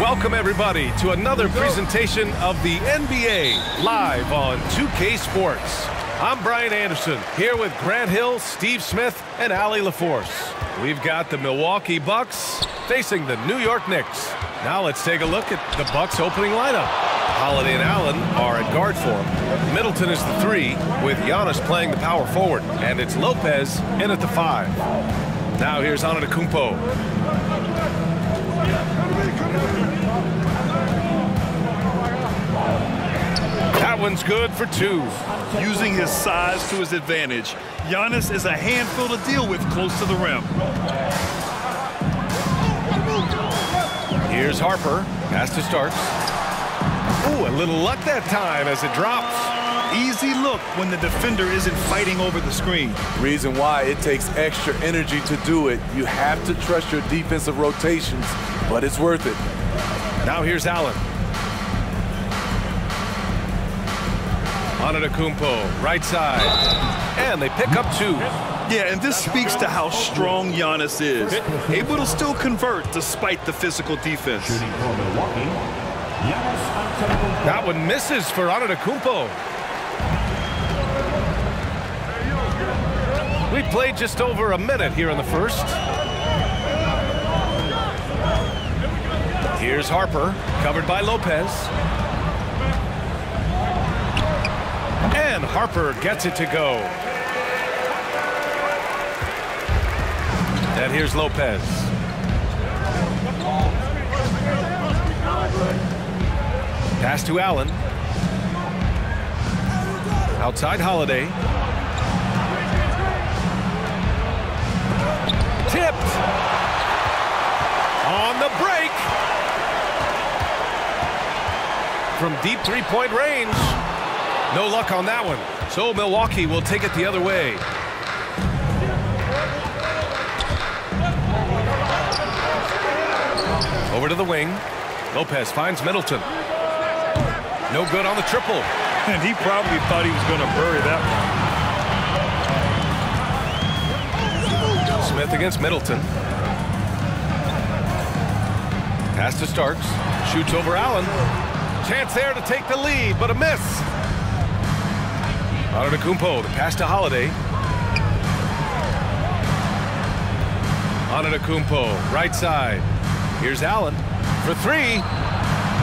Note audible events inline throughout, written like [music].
Welcome, everybody, to another presentation of the NBA live on 2K Sports. I'm Brian Anderson, here with Grant Hill, Steve Smith, and Allie LaForce. We've got the Milwaukee Bucks facing the New York Knicks. Now let's take a look at the Bucks opening lineup. Holiday and Allen are at guard form. Middleton is the three, with Giannis playing the power forward, and it's Lopez in at the five. Now here's Antetokounmpo. That one's good for two. Using his size to his advantage, Giannis is a handful to deal with close to the rim. Here's Harper. Pass to Starks. Ooh, a little luck that time as it drops. Easy look when the defender isn't fighting over the screen. Reason why it takes extra energy to do it. You have to trust your defensive rotations, but it's worth it. Now here's Allen. Antetokounmpo, right side. And they pick up two. Yeah, and this speaks to how strong Giannis is. Able to still convert despite the physical defense. That one misses for Antetokounmpo. We played just over a minute here in the first. Here's Harper, covered by Lopez. And Harper gets it to go. And here's Lopez. Pass to Allen. Outside Holiday. Tipped. On the break. From deep three-point range. No luck on that one. So Milwaukee will take it the other way. Over to the wing. Lopez finds Middleton. No good on the triple. And he probably thought he was going to bury that one. Smith against Middleton. Pass to Starks. Shoots over Allen. Chance there to take the lead, but a miss. Antetokounmpo, the pass to Holiday. Antetokounmpo, right side. Here's Allen for three.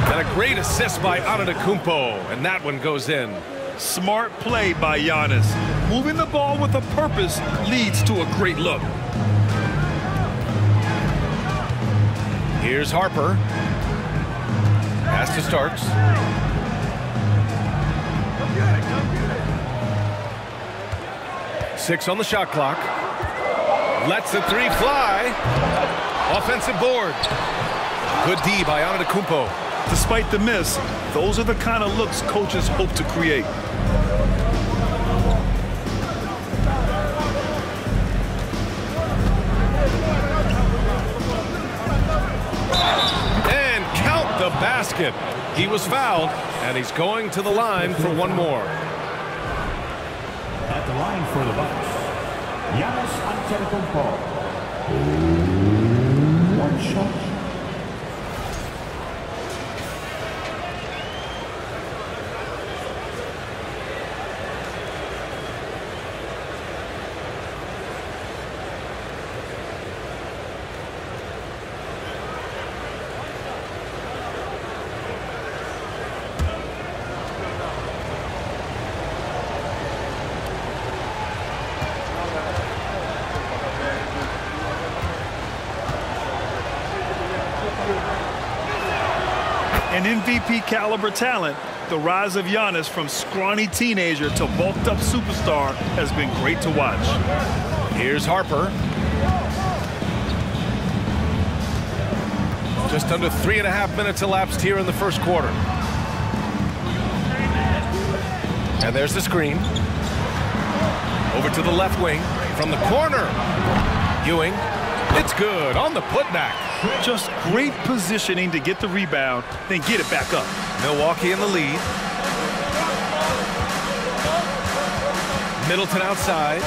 And a great assist by Antetokounmpo, and that one goes in. Smart play by Giannis. Moving the ball with a purpose leads to a great look. Here's Harper. Pass to Starks. Six on the shot clock. Lets the three fly. Offensive board. Good D by Antetokounmpo. Despite the miss, those are the kind of looks coaches hope to create. Basket. He was fouled, and he's going to the line for one more. At the line for the Bucks, Giannis Antetokounmpo. One shot. An MVP caliber talent, the rise of Giannis from scrawny teenager to bulked up superstar has been great to watch. Here's Harper. Just under three and a half minutes elapsed here in the first quarter. And there's the screen. Over to the left wing from the corner. Ewing. It's good on the putback. Just great positioning to get the rebound, then get it back up. Milwaukee in the lead. Middleton outside.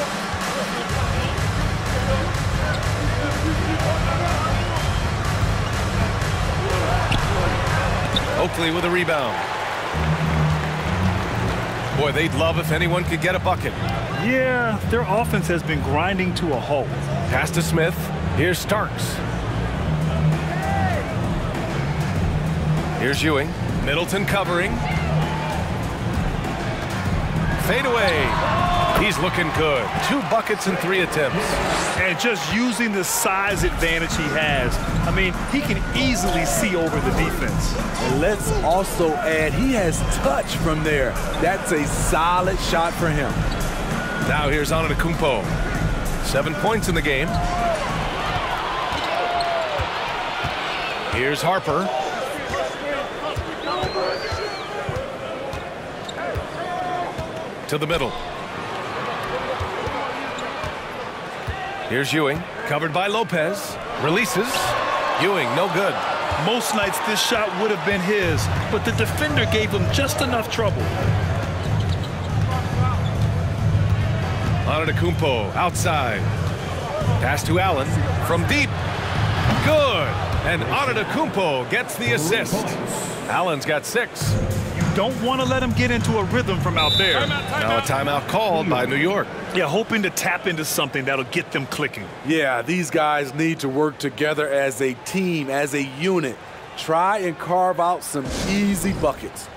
Oakley with a rebound. Boy, they'd love if anyone could get a bucket. Yeah, their offense has been grinding to a halt. Pass to Smith. Here's Starks. Here's Ewing. Middleton covering. Fade away. He's looking good. Two buckets in three attempts. And just using the size advantage he has, I mean, he can easily see over the defense. And let's also add he has touch from there. That's a solid shot for him. Now here's Antetokounmpo. Seven points in the game. Here's Harper. To the middle. Here's Ewing, covered by Lopez. Releases. Ewing, no good. Most nights this shot would have been his, but the defender gave him just enough trouble. Antetokounmpo outside. Pass to Allen from deep. Good. And Antetokounmpo gets the assist. Allen's got six. You don't want to let him get into a rhythm from out there. Now a timeout called by New York. Yeah, hoping to tap into something that'll get them clicking. Yeah, these guys need to work together as a team, as a unit. Try and carve out some easy buckets.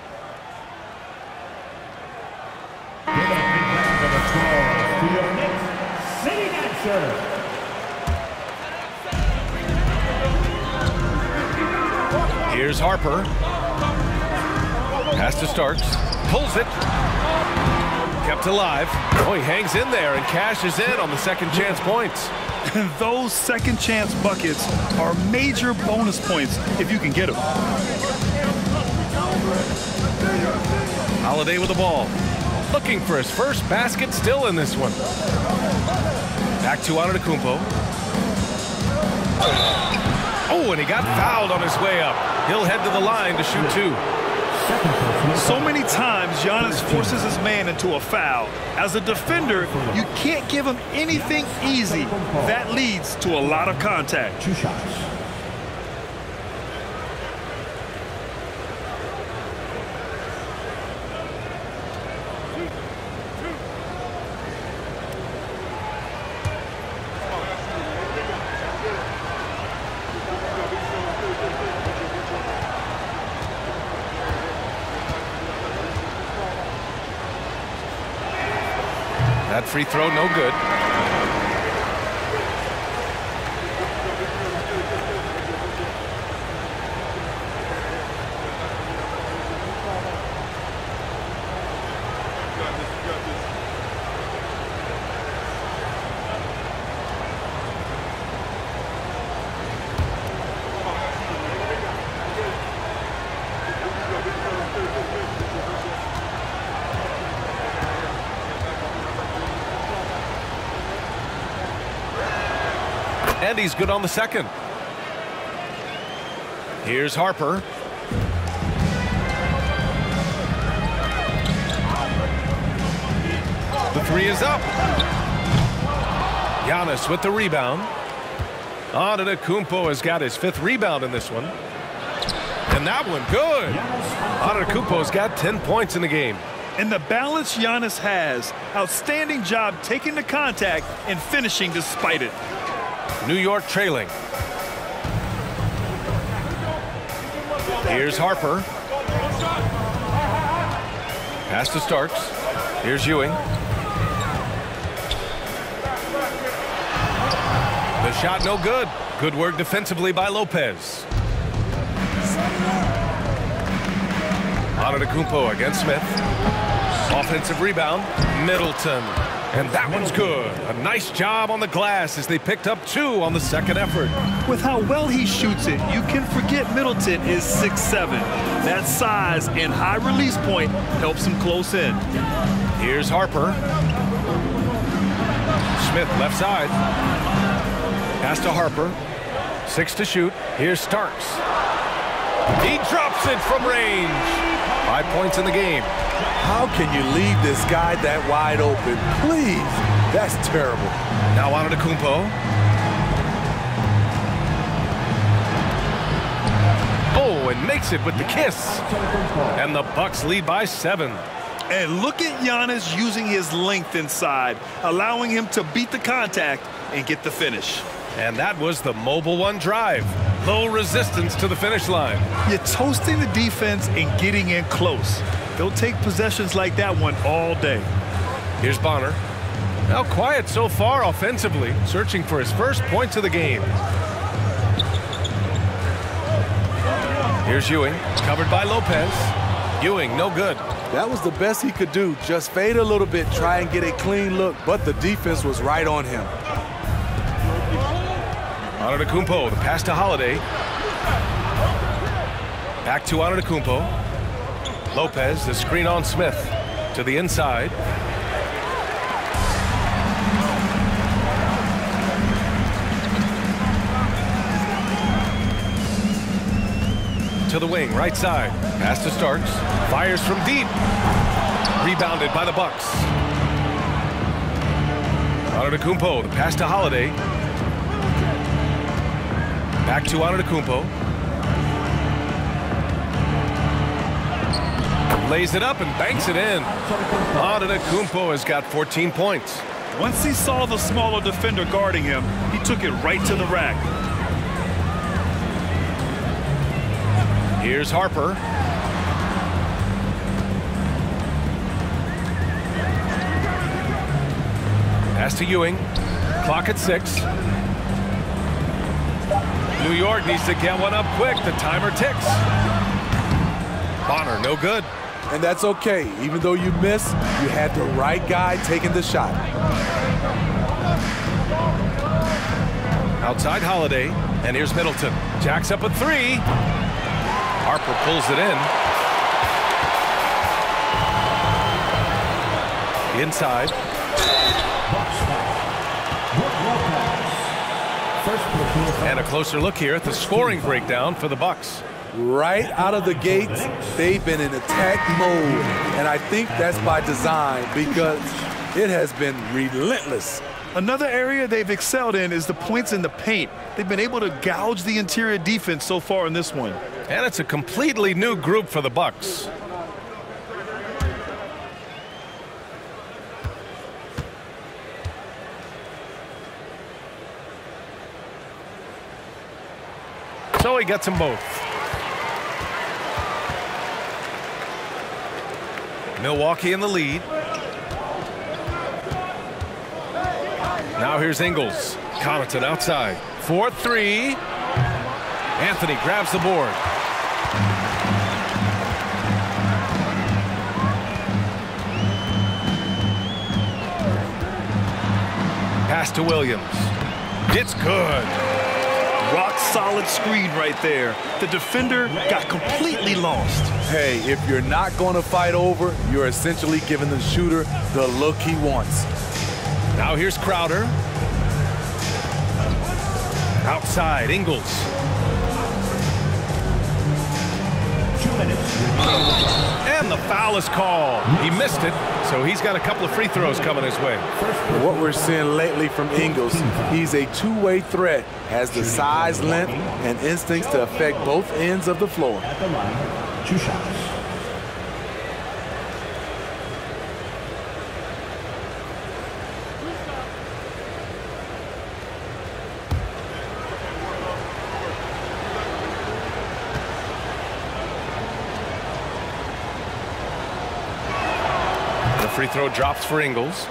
Here's Harper. Pass to Starks. Pulls it. Kept alive. Oh, he hangs in there and cashes in on the second chance points. [laughs] Those second chance buckets are major bonus points if you can get them. Holiday with the ball. Looking for his first basket still in this one. Back to Antetokounmpo. Oh, and he got fouled on his way up. He'll head to the line to shoot two. So many times Giannis forces his man into a foul. As a defender, you can't give him anything easy. That leads to a lot of contact. Two shots. Free throw, no good. And he's good on the second. Here's Harper. The three is up. Giannis with the rebound. Antetokounmpo has got his fifth rebound in this one. And that one, good. Antetokounmpo's got 10 points in the game. And the balance Giannis has, outstanding job taking the contact and finishing despite it. New York trailing. Here's Harper. Pass to Starks. Here's Ewing. The shot no good. Good work defensively by Lopez. Antetokounmpo against Smith. Offensive rebound. Middleton. And that one's good. A nice job on the glass as they picked up two on the second effort. With how well he shoots it, you can forget Middleton is 6'7". That size and high release point helps him close in. Here's Harper. Smith left side. Pass to Harper. Six to shoot. Here's Starks. He drops it from range. Five points in the game. How can you leave this guy that wide open? Please. That's terrible. Now Antetokounmpo. Oh, and makes it with the kiss. And the Bucks lead by seven. And look at Giannis using his length inside, allowing him to beat the contact and get the finish. And that was the Mobile One drive. Low resistance to the finish line. You're toasting the defense and getting in close. They'll take possessions like that one all day. Here's Bonner. Now quiet so far offensively, searching for his first points of the game. Here's Ewing, covered by Lopez. Ewing, no good. That was the best he could do. Just fade a little bit, try and get a clean look, but the defense was right on him. Antetokounmpo, the pass to Holiday. Back to Antetokounmpo. Lopez, the screen on Smith. To the inside. To the wing, right side. Pass to Starks. Fires from deep. Rebounded by the Bucks. Antetokounmpo, the pass to Holiday. Back to Antetokounmpo. Lays it up and banks it in. Antetokounmpo has got 14 points. Once he saw the smaller defender guarding him, he took it right to the rack. Here's Harper. Pass to Ewing. Clock at six. New York needs to get one up quick. The timer ticks. Bonner, no good. And that's okay. Even though you miss, you had the right guy taking the shot. Outside Holiday. And here's Middleton. Jacks up a three. Harper pulls it in. Inside. And a closer look here at the scoring breakdown for the Bucks. Right out of the gate, they've been in attack mode. And I think that's by design because it has been relentless. Another area they've excelled in is the points in the paint. They've been able to gouge the interior defense so far in this one. And it's a completely new group for the Bucks. So he gets them both. Milwaukee in the lead. Now here's Ingles. Connaughton outside. 4-3. Anthony grabs the board. Pass to Williams. It's good. Rock solid screen right there. The defender got completely lost. Hey, if you're not going to fight over, you're essentially giving the shooter the look he wants. Now here's Crowder. Outside, Ingles. And the foul is called. He missed it, so he's got a couple of free throws coming his way. What we're seeing lately from Ingles, he's a two-way threat, has the size, length, and instincts to affect both ends of the floor. At the line, two shots. Free throw drops for Ingles.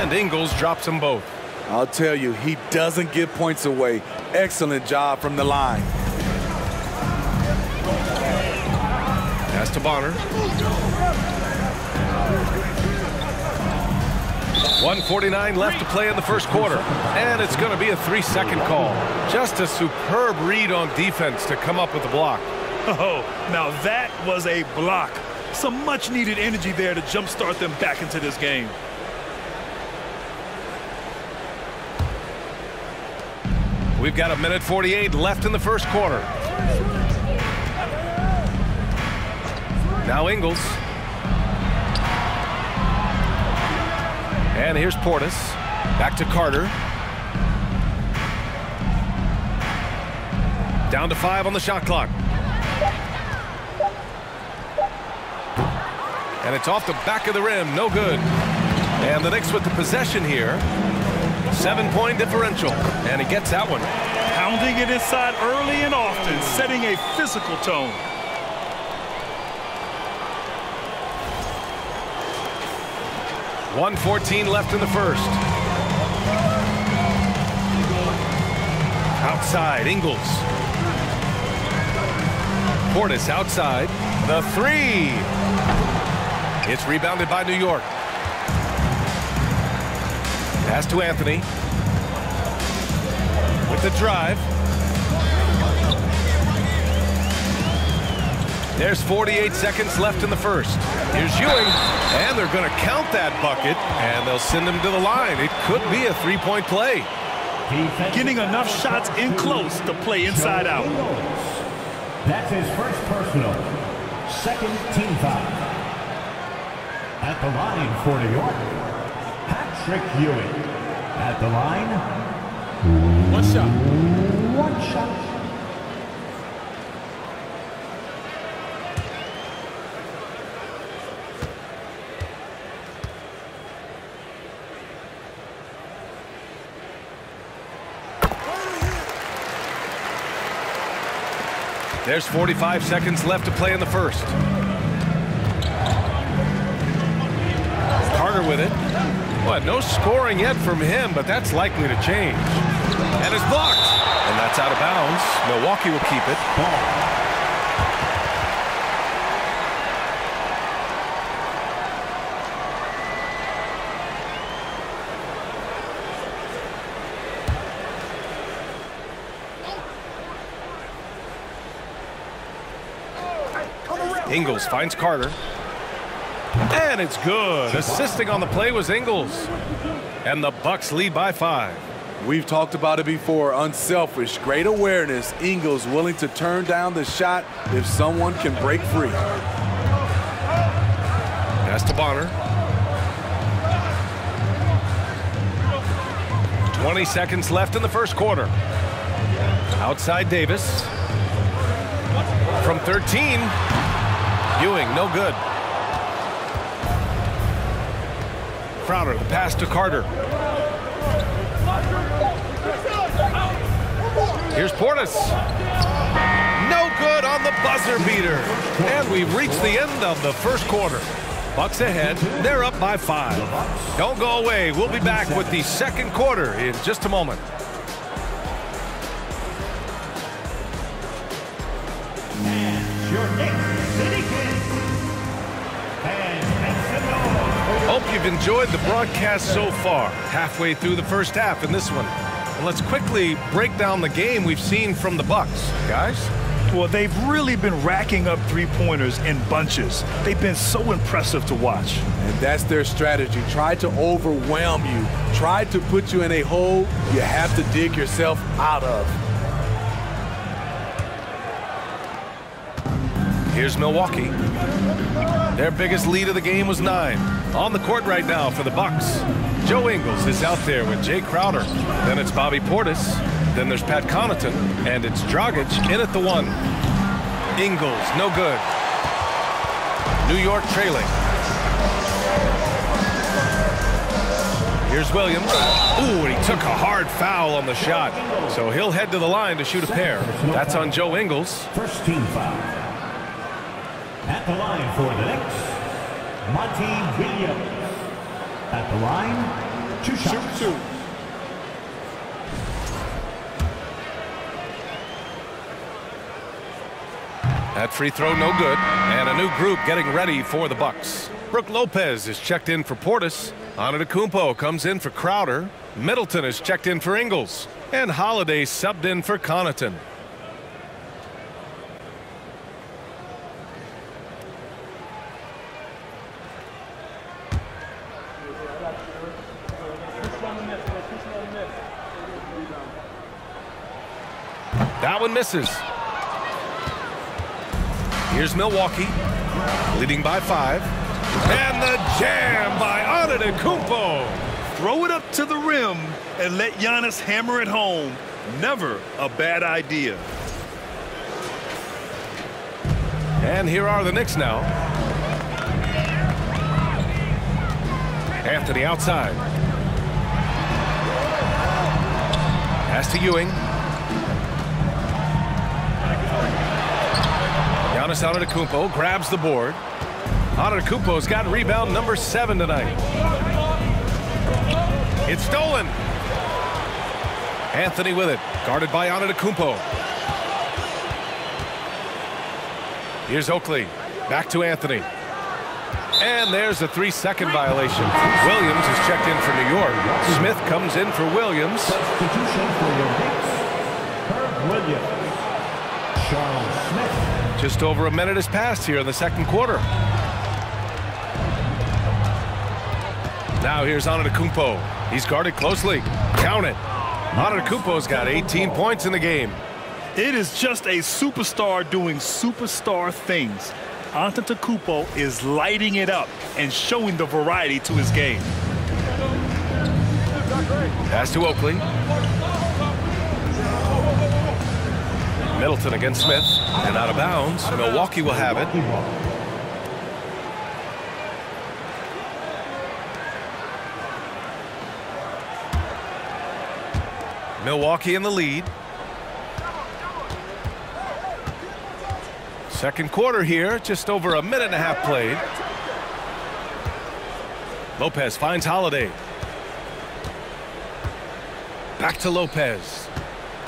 And Ingles drops them both. I'll tell you, he doesn't give points away. Excellent job from the line. Pass to Bonner. 149 left to play in the first quarter. And it's going to be a three-second call. Just a superb read on defense to come up with the block. Oh, now that was a block. Some much-needed energy there to jumpstart them back into this game. We've got a minute 48 left in the first quarter. Now Ingles. And here's Portis. Back to Carter. Down to five on the shot clock. And it's off the back of the rim. No good. And the Knicks with the possession here. Seven-point differential. And he gets that one. Pounding it inside early and often, setting a physical tone. One fourteen left in the first. Outside, Ingles. Portis outside. The three. It's rebounded by New York. Pass to Anthony. With the drive. There's 48 seconds left in the first. Here's Ewing, and they're going to count that bucket, and they'll send him to the line. It could be a three-point play. Getting enough shots in close to play inside out. That's his first personal. Second team foul. At the line for New York, Patrick Ewing. At the line, One shot. one shot. There's 45 seconds left to play in the first. Carter with it. What, no scoring yet from him, but that's likely to change. And it's blocked. And that's out of bounds. Milwaukee will keep it. Ingles finds Carter. And it's good. Assisting on the play was Ingles. And the Bucks lead by five. We've talked about it before. Unselfish, great awareness. Ingles willing to turn down the shot if someone can break free. Pass to Bonner. 20 seconds left in the first quarter. Outside Davis. From 13. Ewing, no good. Crowder, the pass to Carter. Here's Portis. No good on the buzzer beater. And we've reached the end of the first quarter. Bucks ahead. They're up by five. Don't go away. We'll be back with the second quarter in just a moment. You've enjoyed the broadcast so far. Halfway through the first half in this one. And let's quickly break down the game we've seen from the Bucks. Guys? Well, they've really been racking up three-pointers in bunches. They've been so impressive to watch. And that's their strategy. Try to overwhelm you. Try to put you in a hole you have to dig yourself out of. Here's Milwaukee. Their biggest lead of the game was nine. On the court right now for the Bucks. Joe Ingles is out there with Jae Crowder. Then it's Bobby Portis. Then there's Pat Connaughton. And it's Dragic in at the one. Ingles, no good. New York trailing. Here's Williams. Ooh, he took a hard foul on the shot. So he'll head to the line to shoot a pair. That's on Joe Ingles. First team foul. At the line for the Knicks, Monty Williams. At the line, two shots. That free throw no good. And a new group getting ready for the Bucks. Brooke Lopez is checked in for Portis. Antetokounmpo comes in for Crowder. Middleton is checked in for Ingles. And Holiday subbed in for Connaughton. One misses. Here's Milwaukee, leading by five. And the jam by Antetokounmpo. Throw it up to the rim and let Giannis hammer it home. Never a bad idea. And here are the Knicks now. Anthony outside. Pass to Ewing. Giannis Antetokounmpo grabs the board. Antetokounmpo's got rebound number seven tonight. It's stolen. Anthony with it, guarded by Antetokounmpo. Here's Oakley, back to Anthony. And there's a three-second violation. Williams is checked in for New York. Smith comes in for Williams. Substitution for your Williams. Charles Smith. Just over a minute has passed here in the second quarter. Now here's Antetokounmpo. He's guarded closely. Count it. Antetokounmpo's got 18 points in the game. It is just a superstar doing superstar things. Antetokounmpo is lighting it up and showing the variety to his game. Pass to Oakley. Middleton against Smith. And out of bounds. Milwaukee will have it. Milwaukee in the lead. Second quarter here, just over a minute and a half played. Lopez finds Holiday. Back to Lopez.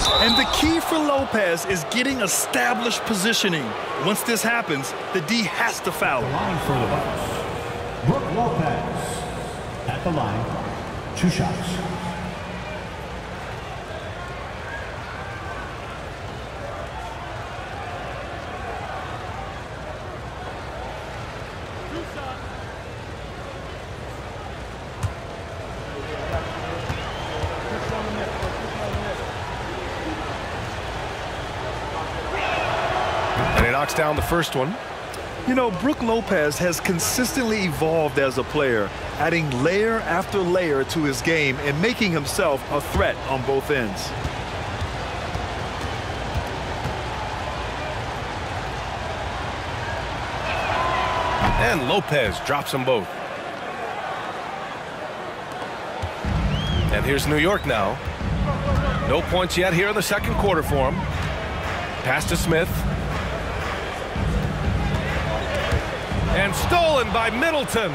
And the key for Lopez is getting established positioning. Once this happens, the D has to foul him. Line for the Bucks. Brooke Lopez. At the line, two shots. Down the first one. You know, Brooke Lopez has consistently evolved as a player, adding layer after layer to his game and making himself a threat on both ends. And Lopez drops them both. And here's New York now. No points yet here in the second quarter for him. Pass to Smith. And stolen by Middleton.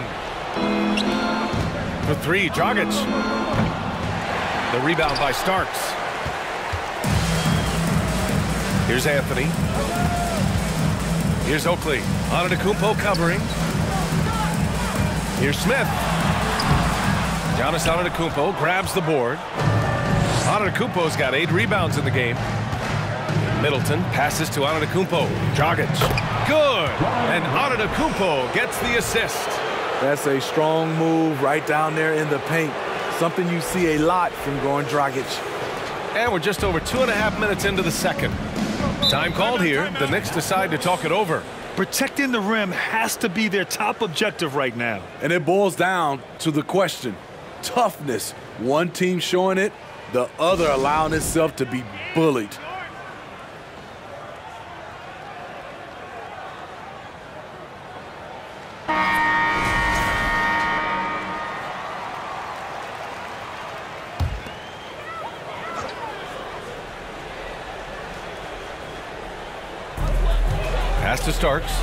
For three, Dragic. The rebound by Starks. Here's Anthony. Here's Oakley. Antetokounmpo covering. Here's Smith. Giannis Antetokounmpo grabs the board. Antetokounmpo's got eight rebounds in the game. Middleton passes to Antetokounmpo. Dragic. Good. And Antetokounmpo gets the assist. That's a strong move right down there in the paint. Something you see a lot from Goran Dragic. And we're just over two and a half minutes into the second. Time called here. The Knicks decide to talk it over. Protecting the rim has to be their top objective right now. And it boils down to the question toughness. One team showing it, the other allowing itself to be bullied. Starks.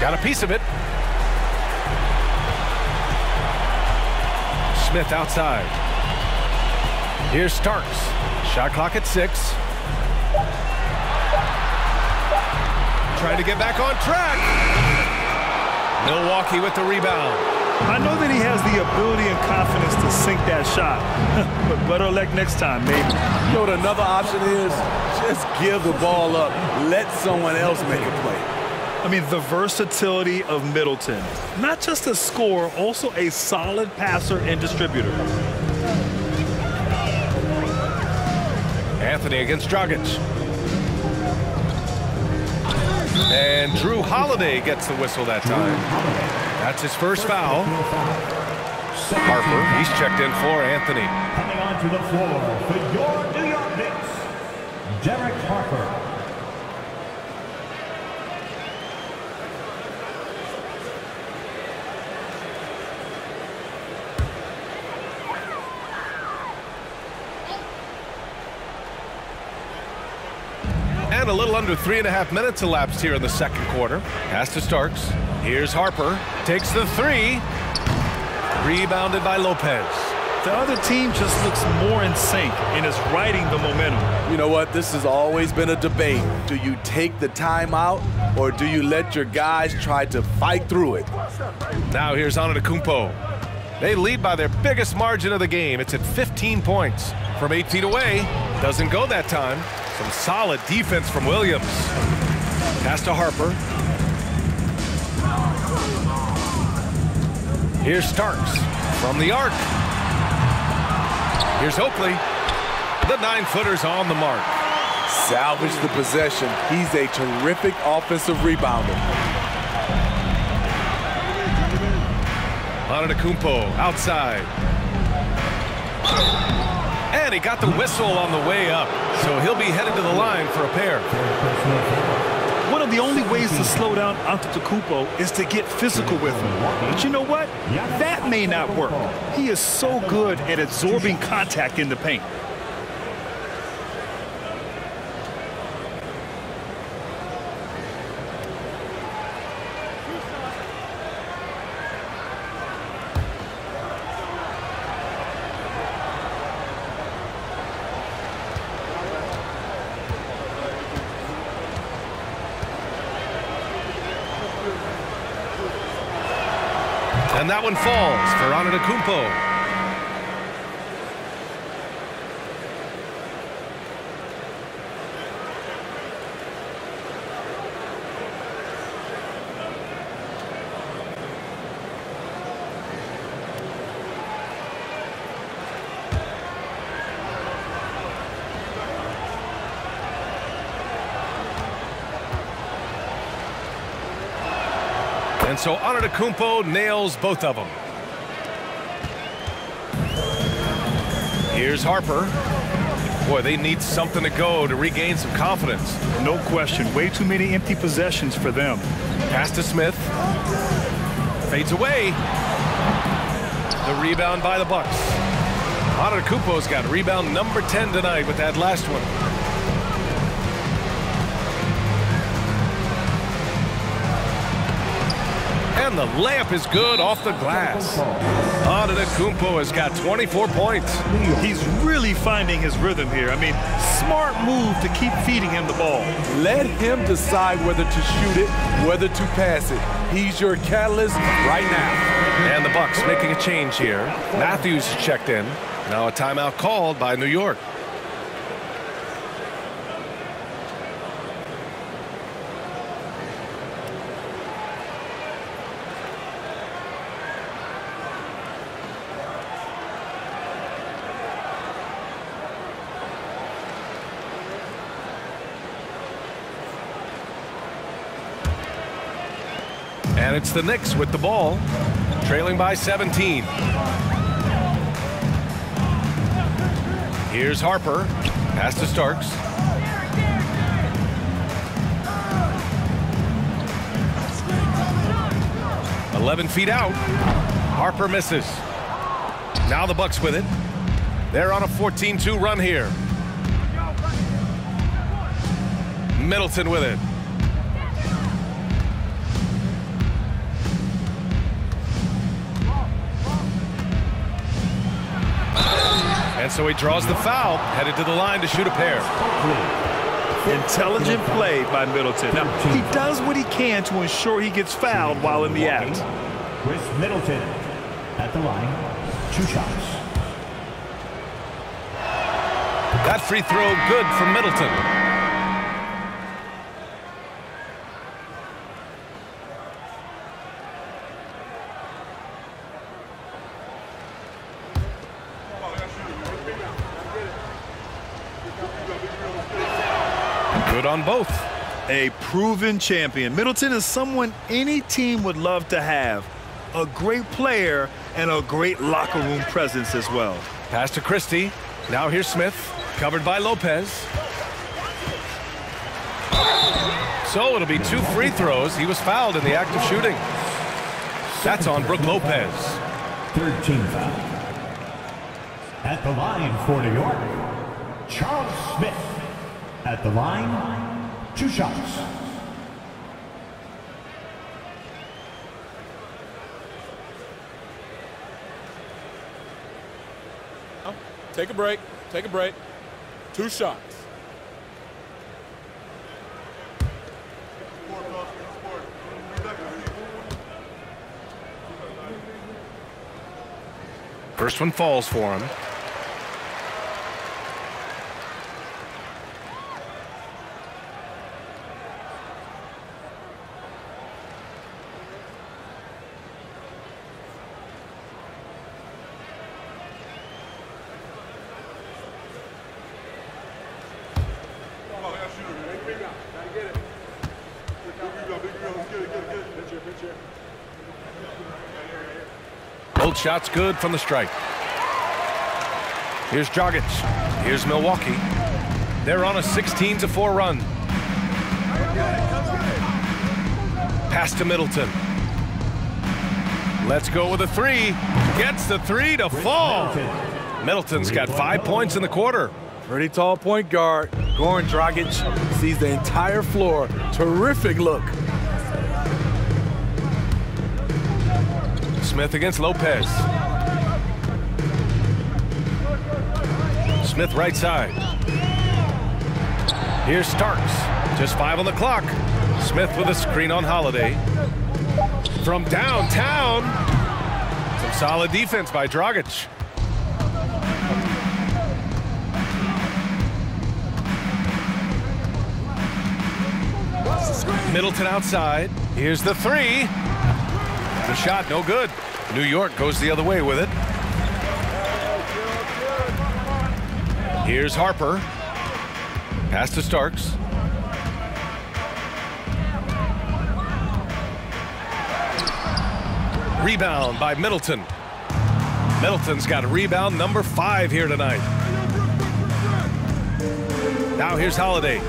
Got a piece of it. Smith outside. Here's Starks. Shot clock at six. Trying to get back on track. Milwaukee with the rebound. I know that he has the ability and confidence to sink that shot, [laughs] but better luck next time, maybe. You know what another option is? Just give the ball up. Let someone else make a play. I mean, the versatility of Middleton. Not just a scorer, also a solid passer and distributor. Anthony against Dragic. And Jrue Holiday gets the whistle that time. That's his first foul. Harper, he's checked in for Anthony. Coming onto the floor for your New York Knicks, Derek Harper. And a little under three and a half minutes elapsed here in the second quarter. Pass to Starks. Here's Harper. Takes the three. Rebounded by Lopez. The other team just looks more in sync and is riding the momentum. You know what? This has always been a debate. Do you take the timeout or do you let your guys try to fight through it? Now here's Antetokounmpo. They lead by their biggest margin of the game. It's at 15 points. From eight feet away, doesn't go that time. Some solid defense from Williams. Pass to Harper. Here's Starks from the arc. Here's Oakley. The nine-footer's on the mark. Salvage the possession. He's a terrific offensive rebounder. Antetokounmpo outside. And he got the whistle on the way up, so he'll be headed to the line for a pair. The only ways to slow down Antetokounmpo is to get physical with him. But you know what? That may not work. He is so good at absorbing contact in the paint. That one falls for Antetokounmpo. So Antetokounmpo nails both of them. Here's Harper. Boy, they need something to go to regain some confidence. No question. Way too many empty possessions for them. Pass to Smith. Fades away. The rebound by the Bucks. Antetokounmpo's got rebound number 10 tonight with that last one. And the layup is good off the glass. Antetokounmpo has got 24 points. He's really finding his rhythm here. I mean, smart move to keep feeding him the ball. Let him decide whether to shoot it, whether to pass it. He's your catalyst right now. And the Bucks making a change here. Matthews checked in. Now a timeout called by New York. And it's the Knicks with the ball, trailing by 17. Here's Harper. Pass to Starks. Eleven feet out. Harper misses. Now the Bucks with it. They're on a 14-2 run here. Middleton with it. So he draws the foul, headed to the line to shoot a pair. Intelligent play by Middleton. Now, he does what he can to ensure he gets fouled while in the act. Khris Middleton at the line. Two shots. That free throw good from Middleton. On both. A proven champion. Middleton is someone any team would love to have. A great player and a great locker room presence as well. Pass to Christie. Now here's Smith, covered by Lopez. So it'll be two free throws. He was fouled in the act of shooting. That's on Brook Lopez. Third team foul. At the line for New York, Charles Smith. At the line, two shots. Oh, take a break. Take a break. Two shots. First one falls for him. Shots good from the stripe. Here's Dragic. Here's Milwaukee. They're on a 16 to 4 run. Pass to Middleton. Let's go with a three. Gets the three to fall. Middleton's got five points in the quarter. Pretty tall point guard. Goran Dragic sees the entire floor. Terrific look. Smith against Lopez. Smith right side. Here's Starks. Just five on the clock. Smith with a screen on Holiday. From downtown. Some solid defense by Dragic. Middleton outside. Here's the three. The shot no good. New York goes the other way with it. Here's Harper. Pass to Starks. Rebound by Middleton. Middleton's got a rebound number five here tonight. Now here's Holiday.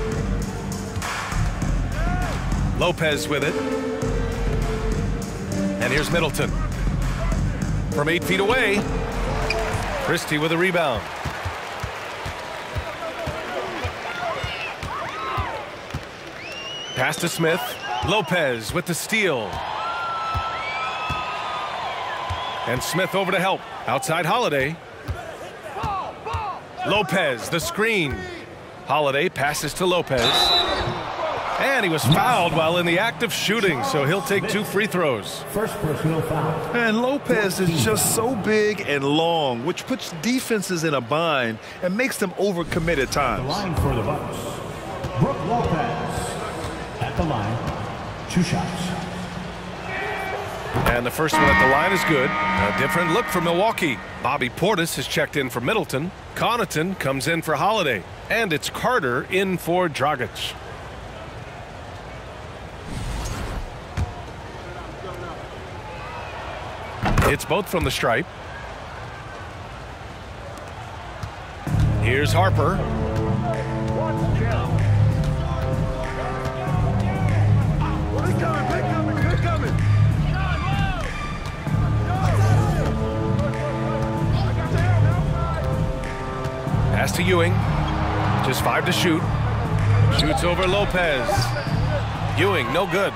Lopez with it. And here's Middleton. From eight feet away. Christie with a rebound. Pass to Smith. Lopez with the steal. And Smith over to help. Outside Holiday. Lopez, the screen. Holiday passes to Lopez. And he was fouled while in the act of shooting, so he'll take two free throws. First personal foul. And Lopez is just so big and long, which puts defenses in a bind and makes them overcommit at The times. line for the Bucks, Brook Lopez. At the line, two shots. And the first one at the line is good. A different look for Milwaukee. Bobby Portis has checked in for Middleton. Connaughton comes in for Holiday. And it's Carter in for Dragic. It's both from the stripe. Here's Harper. Pass to Ewing. Just five to shoot. Shoots over Lopez. Ewing, no good.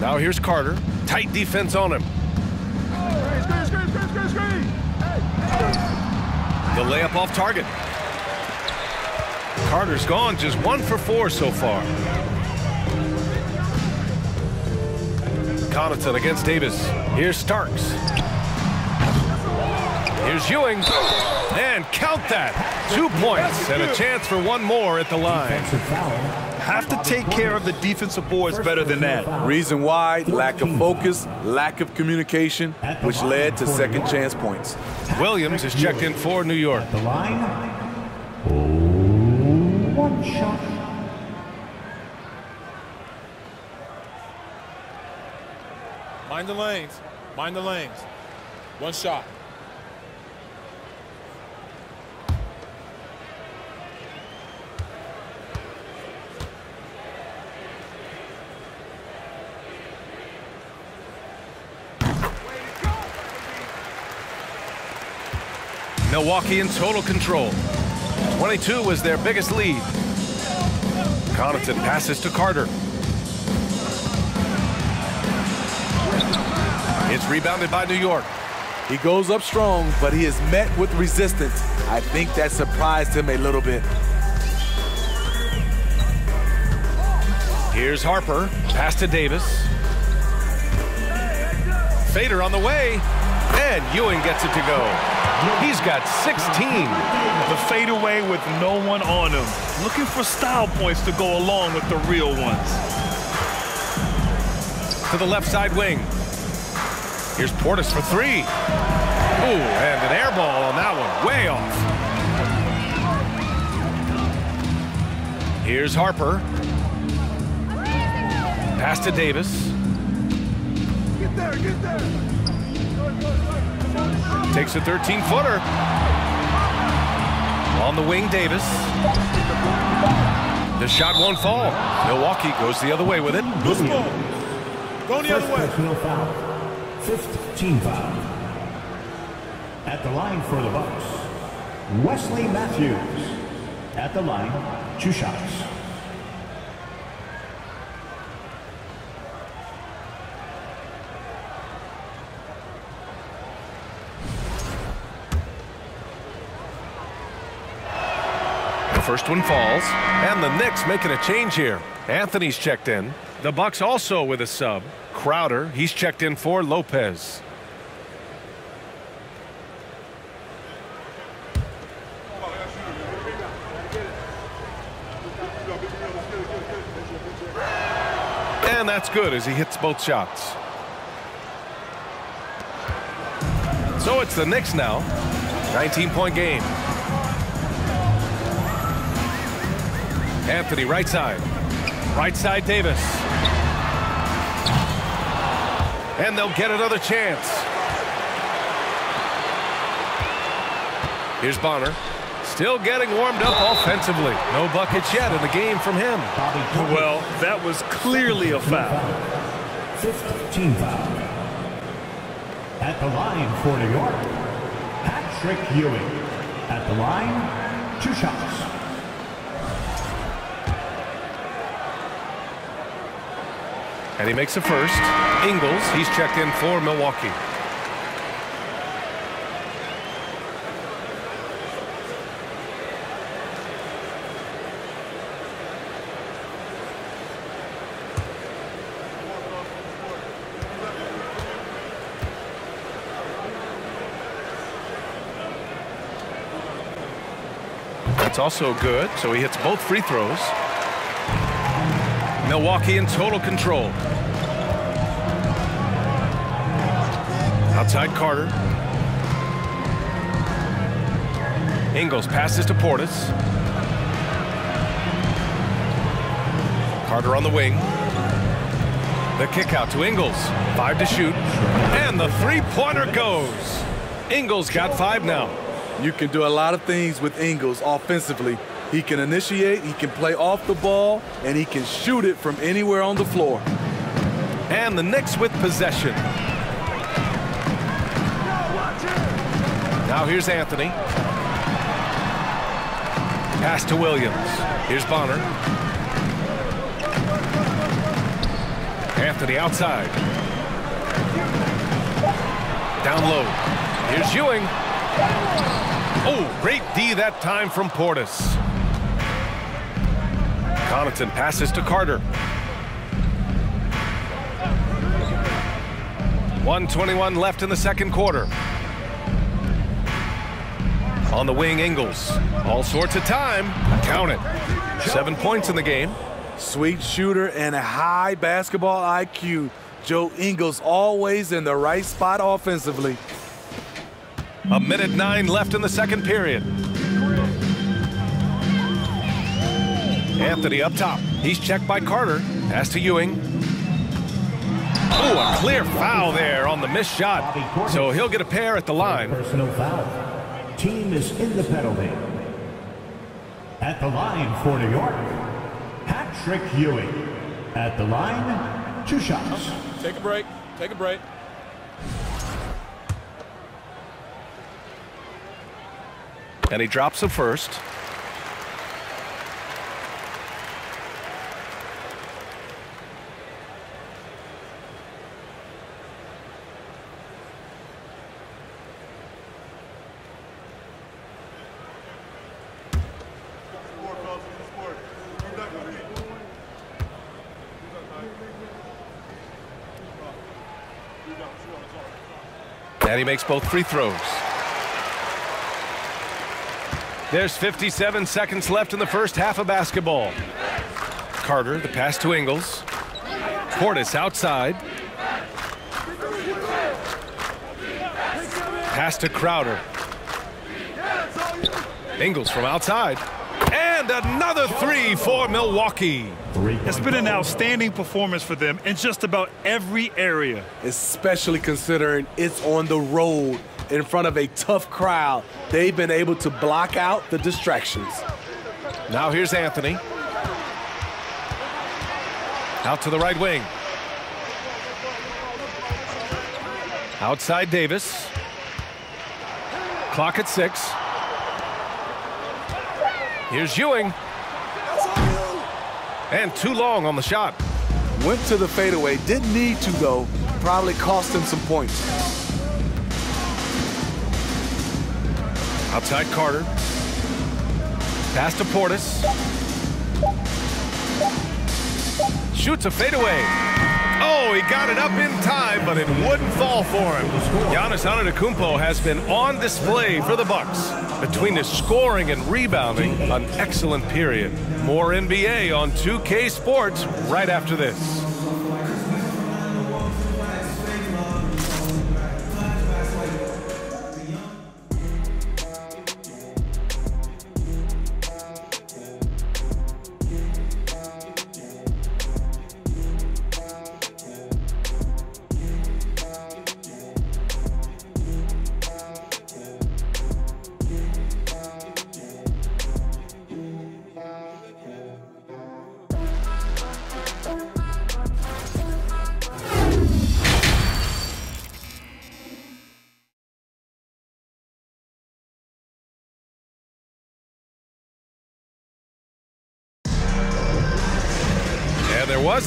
Now here's Carter. Tight defense on him. The layup off target. Carter's gone just one for four so far. Connaughton against Davis. Here's Starks. Here's Ewing. And count that. Two points and a chance for one more at the line. Defensive foul. Have to take care of the defensive boards better than that. Reason why, lack of focus, lack of communication, which led to second chance points. Williams is checked in for New York. The line, one shot. Mind the lanes. Mind the lanes. One shot. Milwaukee in total control. 22 was their biggest lead. Connaughton passes to Carter. It's rebounded by New York. He goes up strong, but he is met with resistance. I think that surprised him a little bit. Here's Harper. Pass to Davis. Fader on the way. And Ewing gets it to go. He's got 16. The fadeaway with no one on him. Looking for style points to go along with the real ones. To the left side wing. Here's Portis for three. Ooh, and an air ball on that one. Way off. Here's Harper. Pass to Davis. Get there, get there. Takes a 13-footer. On the wing, Davis. The shot won't fall. Milwaukee goes the other way with it. Ball. Going the First other way. personal foul. Fifth team foul. At the line for the Bucks, Wesley Matthews. At the line, two shots. First one falls, and the Knicks making a change here. Anthony's checked in. The Bucks also with a sub. Crowder, he's checked in for Lopez. And that's good as he hits both shots. So it's the Knicks now. 19-point game. Anthony right side. Right side Davis. And they'll get another chance. Here's Bonner. Still getting warmed up offensively. No buckets yet in the game from him. Well, that was clearly a foul. Fifth team foul. At the line for New York, Patrick Ewing. At the line, two shots. And he makes a first. Ingles, he's checked in for Milwaukee. That's also good, so he hits both free throws. Milwaukee in total control. Outside Carter. Ingles passes to Portis. Carter on the wing. The kick out to Ingles. Five to shoot. And the three-pointer goes. Ingles got five now. You can do a lot of things with Ingles offensively. He can initiate, he can play off the ball, and he can shoot it from anywhere on the floor. And the Knicks with possession. Now here's Anthony. Pass to Williams. Here's Bonner. Anthony outside. Down low. Here's Ewing. Oh, great D that time from Portis. Connaughton passes to Carter. 121 left in the second quarter. On the wing, Ingles. All sorts of time. Count it. Seven points in the game. Sweet shooter and a high basketball IQ. Joe Ingles always in the right spot offensively. A minute nine left in the second period. Anthony up top. He's checked by Carter. Pass to Ewing. Oh, a clear foul there on the missed shot. So he'll get a pair at the line. Personal foul. Team is in the penalty. At the line for New York, Patrick Ewing. At the line, two shots. Take a break. Take a break. And he drops it first. And he makes both free throws. There's 57 seconds left in the first half of basketball. Carter, the pass to Ingles. Portis outside. Pass to Crowder. Ingles from outside. And another three for Milwaukee. It's been an outstanding performance for them in just about every area. especially considering it's on the road in front of a tough crowd. They've been able to block out the distractions. Now here's Anthony. Out to the right wing. Outside Davis. Clock at six. Here's Ewing. And too long on the shot. Went to the fadeaway, didn't need to though. Probably cost him some points. Outside Carter. Pass to Portis. Shoots a fadeaway. Oh, he got it up in time, but it wouldn't fall for him. Giannis Antetokounmpo has been on display for the Bucks. Between his scoring and rebounding, an excellent period. More NBA on 2K Sports right after this.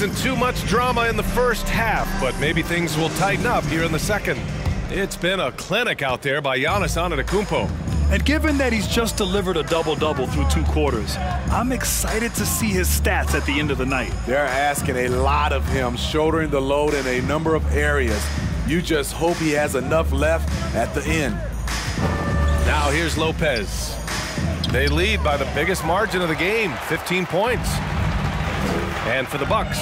And there wasn't too much drama in the first half, but maybe things will tighten up here in the second. It's been a clinic out there by Giannis Antetokounmpo. And given that he's just delivered a double-double through two quarters, I'm excited to see his stats at the end of the night. They're asking a lot of him, shouldering the load in a number of areas. You just hope he has enough left at the end. Now here's Lopez. They lead by the biggest margin of the game, 15 points. And for the Bucks,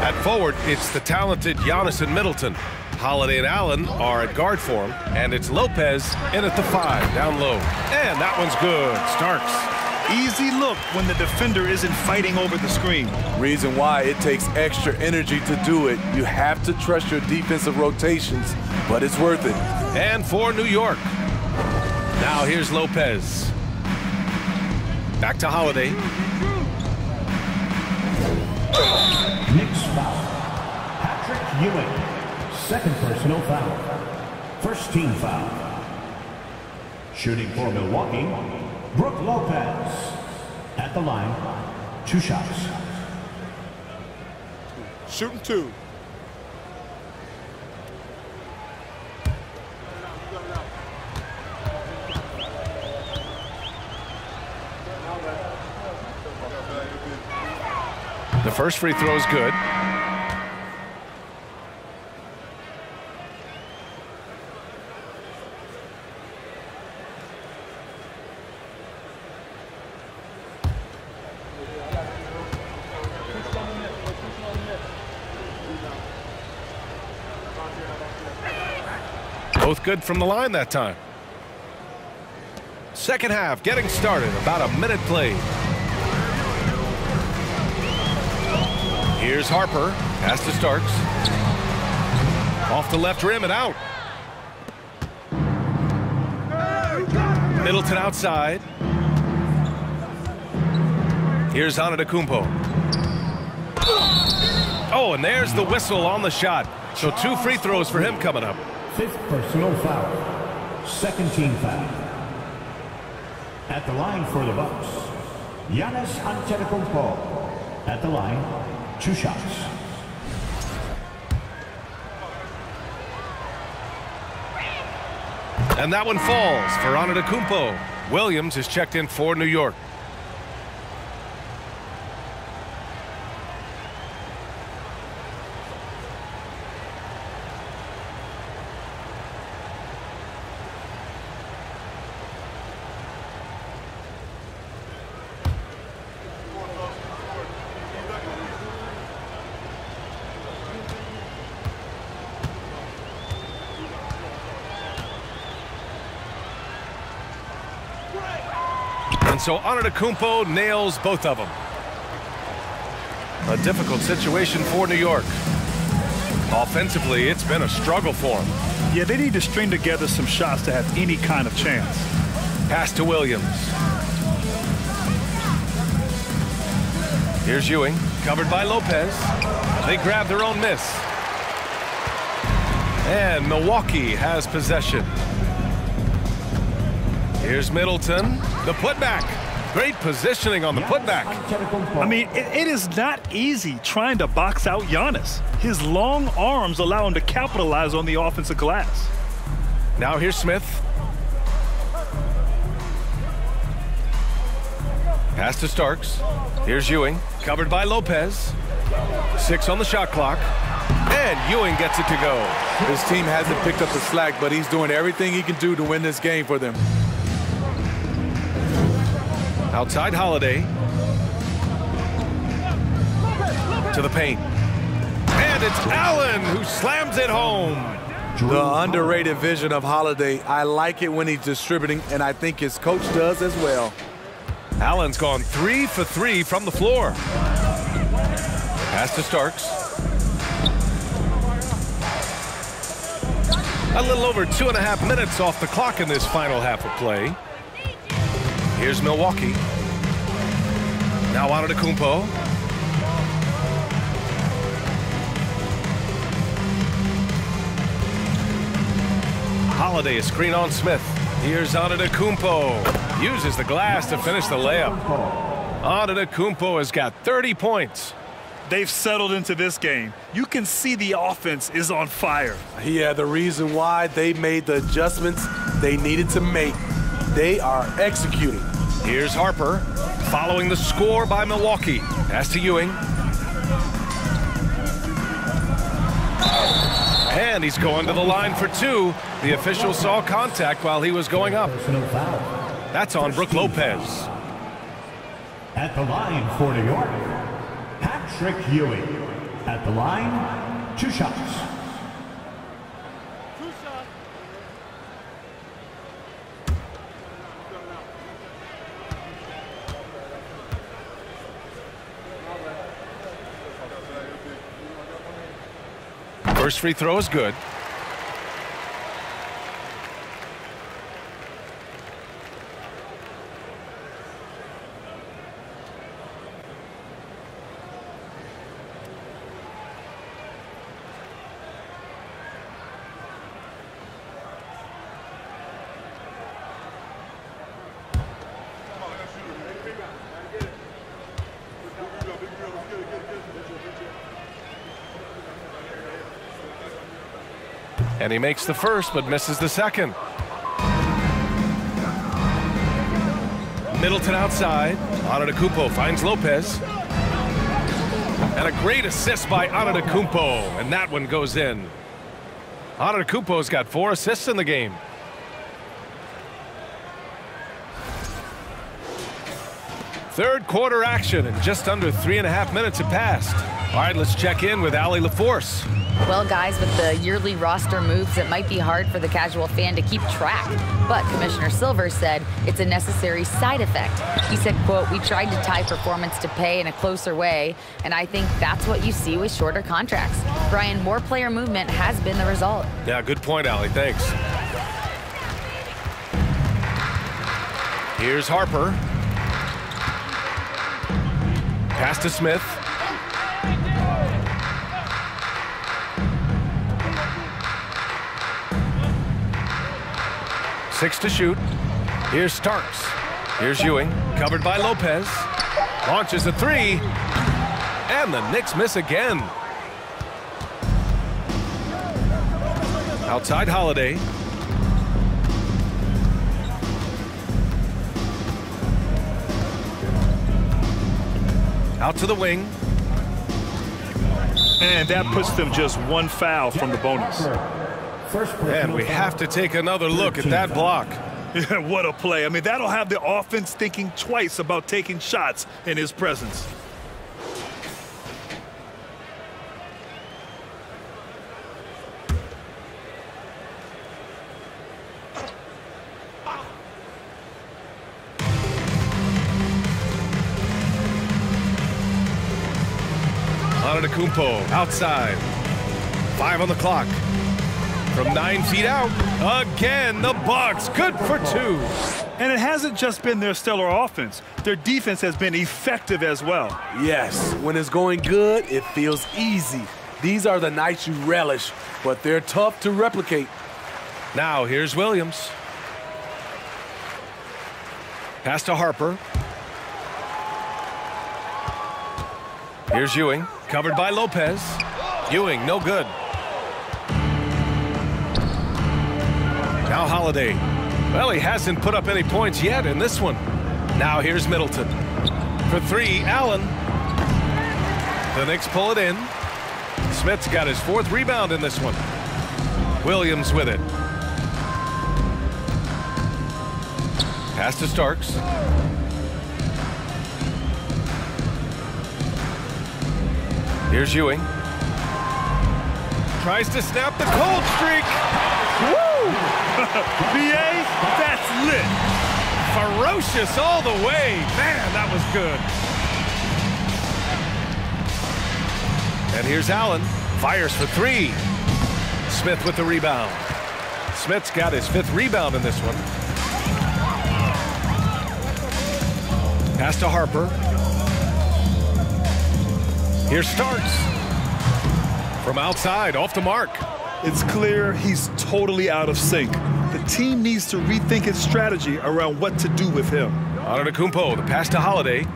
at forward, it's the talented Giannis and Middleton. Holiday and Allen are at guard for him, and it's Lopez in at the five, down low. And that one's good. Starks. Easy look when the defender isn't fighting over the screen. Reason why it takes extra energy to do it. You have to trust your defensive rotations, but it's worth it. And for New York. Now here's Lopez. Back to Holiday. Knicks foul. Patrick Ewing. Second personal foul. First team foul. Shooting for Milwaukee, Brook Lopez. At the line, two shots. Shooting two. The first free throw is good. Both good from the line that time. Second half getting started. About a minute played. Here's Harper. Pass to Starks. Off the left rim and out. Middleton outside. Here's Antetokounmpo. Oh, and there's the whistle on the shot. So two free throws for him coming up. Fifth personal foul. Second team foul. At the line for the Bucks, Giannis Antetokounmpo. At the line, two shots. And that one falls for Antetokounmpo. Williams is checked in for New York. And so Antetokounmpo nails both of them. A difficult situation for New York. Offensively, it's been a struggle for them. Yeah, they need to string together some shots to have any kind of chance. Pass to Williams. Here's Ewing, covered by Lopez. They grab their own miss. And Milwaukee has possession. Here's Middleton, the putback. Great positioning on the putback. I mean, it, it is not easy trying to box out Giannis. His long arms allow him to capitalize on the offensive glass. Now here's Smith. Pass to Starks. Here's Ewing, covered by Lopez. Six on the shot clock. And Ewing gets it to go. His team hasn't picked up the slack, but he's doing everything he can do to win this game for them. Outside Holiday. To the paint. And it's Allen who slams it home. The underrated vision of Holiday. I like it when he's distributing, and I think his coach does as well. Allen's gone three for three from the floor. Pass to Starks. A little over two and a half minutes off the clock in this final half of play. Here's Milwaukee. Now Antetokounmpo. Holiday a screen on Smith. Here's Antetokounmpo. Uses the glass to finish the layup. Antetokounmpo has got 30 points. They've settled into this game. You can see the offense is on fire. Yeah, the reason why they made the adjustments they needed to make. They are executing. Here's Harper, following the score by Milwaukee. Pass to Ewing. And he's going to the line for two. The official saw contact while he was going up. That's on Brook Lopez. At the line for New York, Patrick Ewing. At the line, two shots. First free throw is good. And he makes the first, but misses the second. Middleton outside. Antetokounmpo finds Lopez. And a great assist by Antetokounmpo, and that one goes in. Antetokounmpo's got four assists in the game. Third quarter action, and just under three and a half minutes have passed. All right, let's check in with Allie LaForce. Well, guys, with the yearly roster moves, it might be hard for the casual fan to keep track. But Commissioner Silver said it's a necessary side effect. He said, quote, we tried to tie performance to pay in a closer way, and I think that's what you see with shorter contracts. Brian, more player movement has been the result. Yeah, good point, Allie. Thanks. Here's Harper. Pass to Smith. Six to shoot. Here's Starks. Here's Ewing, covered by Lopez. Launches a three. And the Knicks miss again. Outside Holiday. Out to the wing. And that puts them just one foul from the bonus. And we have to take another look at that block. Yeah, [laughs] what a play. I mean, that'll have the offense thinking twice about taking shots in his presence. Antetokounmpo outside. Five on the clock. From nine feet out. Again, the Bucks. Good for two. And it hasn't just been their stellar offense. Their defense has been effective as well. Yes, when it's going good, it feels easy. These are the nights you relish, but they're tough to replicate. Now here's Williams. Pass to Harper. Here's Ewing, covered by Lopez. Ewing, no good. Now Holiday. Well, he hasn't put up any points yet in this one. Now here's Middleton. For three, Allen. The Knicks pull it in. Smith's got his fourth rebound in this one. Williams with it. Pass to Starks. Here's Ewing. Tries to snap the cold streak. Woo! [laughs] BA, that's lit. Ferocious all the way. Man, that was good. And here's Allen. Fires for three. Smith with the rebound. Smith's got his fifth rebound in this one. Pass to Harper. Here Starks. From outside, off the mark. It's clear he's totally out of sync. The team needs to rethink its strategy around what to do with him. Antetokounmpo, the pass to Holiday.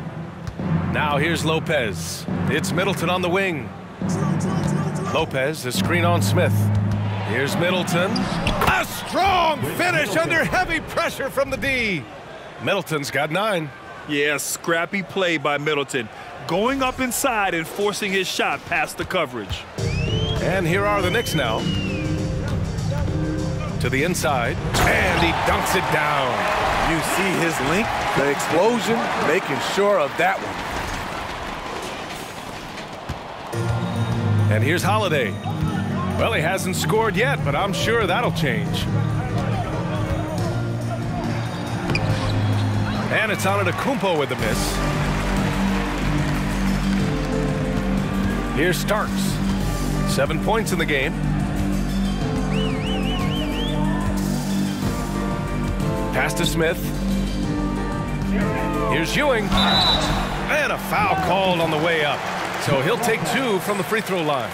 Now here's Lopez. It's Middleton on the wing. Lopez, the screen on Smith. Here's Middleton. A strong finish under heavy pressure from the D. Middleton's got nine. Yeah, scrappy play by Middleton. Going up inside and forcing his shot past the coverage. And here are the Knicks now. To the inside. And he dunks it down. You see his link, the explosion, making sure of that one. And here's Holiday. Well, he hasn't scored yet, but I'm sure that'll change. And it's Antetokounmpo with the miss. Here's Starks. Seven points in the game. Pass to Smith. Here's Ewing. And a foul called on the way up. So he'll take two from the free throw line.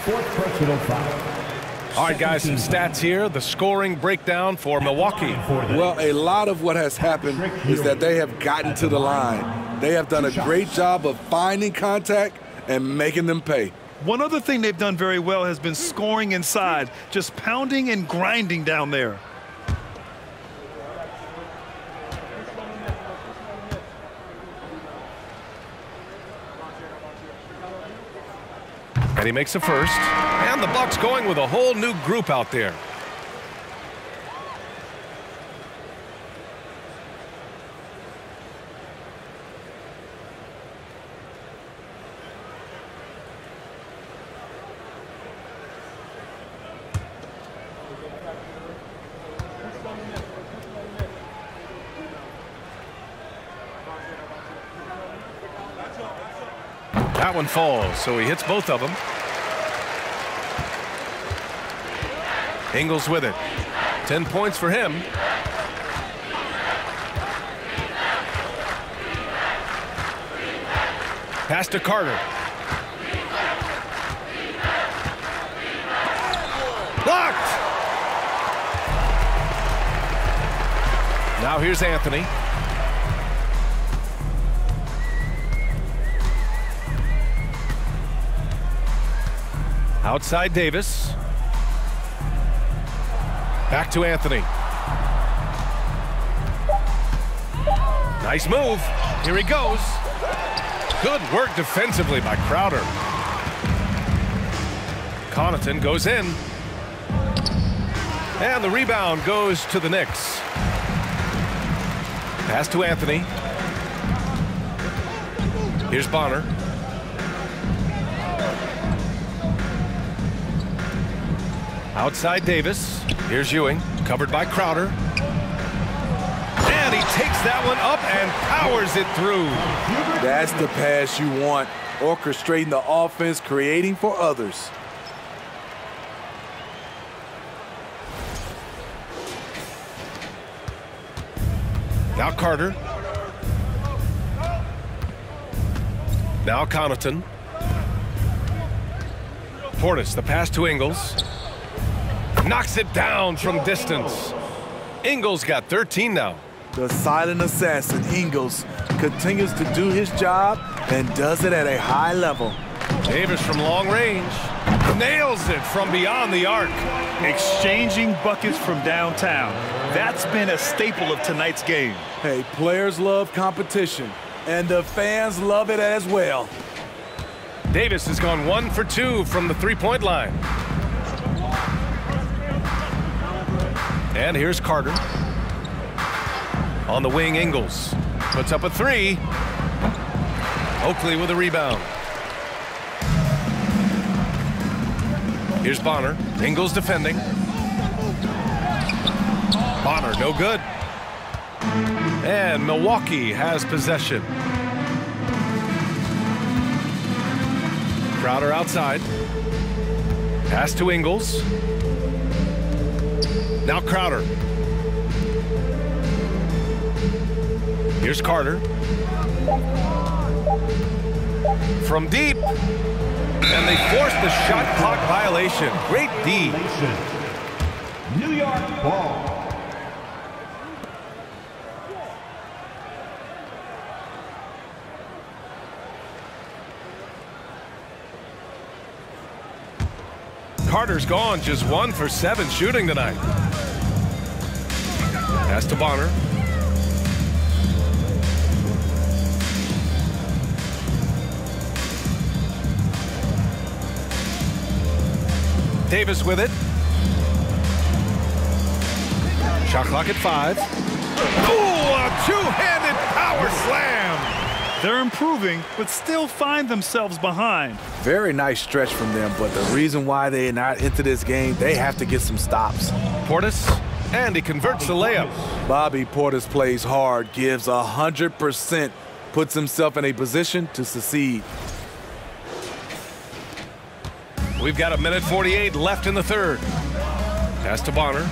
All right, guys, some stats here. The scoring breakdown for Milwaukee. Well, a lot of what has happened is that they have gotten to the line. They have done a great job of finding contact and making them pay. One other thing they've done very well has been scoring inside, just pounding and grinding down there. And he makes a first. And the Bucks going with a whole new group out there. That one falls, so he hits both of them. Ingles with it. 10 points for him. Pass to Carter. Blocked! Now here's Anthony. Outside Davis. Back to Anthony. Nice move. Here he goes. Good work defensively by Crowder. Connaughton goes in. And the rebound goes to the Knicks. Pass to Anthony. Here's Bonner. Outside Davis. Here's Ewing. Covered by Crowder. And he takes that one up and powers it through. That's the pass you want. Orchestrating the offense, creating for others. Now Carter. Now Connaughton. Portis, the pass to Ingles. Knocks it down from distance. Ingles got 13 now. The silent assassin, Ingles, continues to do his job and does it at a high level. Davis from long range. Nails it from beyond the arc. Exchanging buckets from downtown. That's been a staple of tonight's game. Hey, players love competition, and the fans love it as well. Davis has gone one for two from the three-point line. And here's Carter. On the wing, Ingles. Puts up a three. Oakley with a rebound. Here's Bonner. Ingles defending. Bonner, no good. And Milwaukee has possession. Crowder outside. Pass to Ingles. Now Crowder. Here's Carter. From deep. And they force the shot clock violation. Great D. New York ball. Carter's gone just one for seven shooting tonight. Pass to Bonner. Davis with it. Shot clock at five. Ooh, a two-handed power slam. They're improving, but still find themselves behind. Very nice stretch from them, but the reason why they're not into this game, they have to get some stops. Portis, and he converts the layup. Bobby Portis plays hard, gives 100%, puts himself in a position to succeed. We've got a minute 48 left in the third. Pass to Bonner.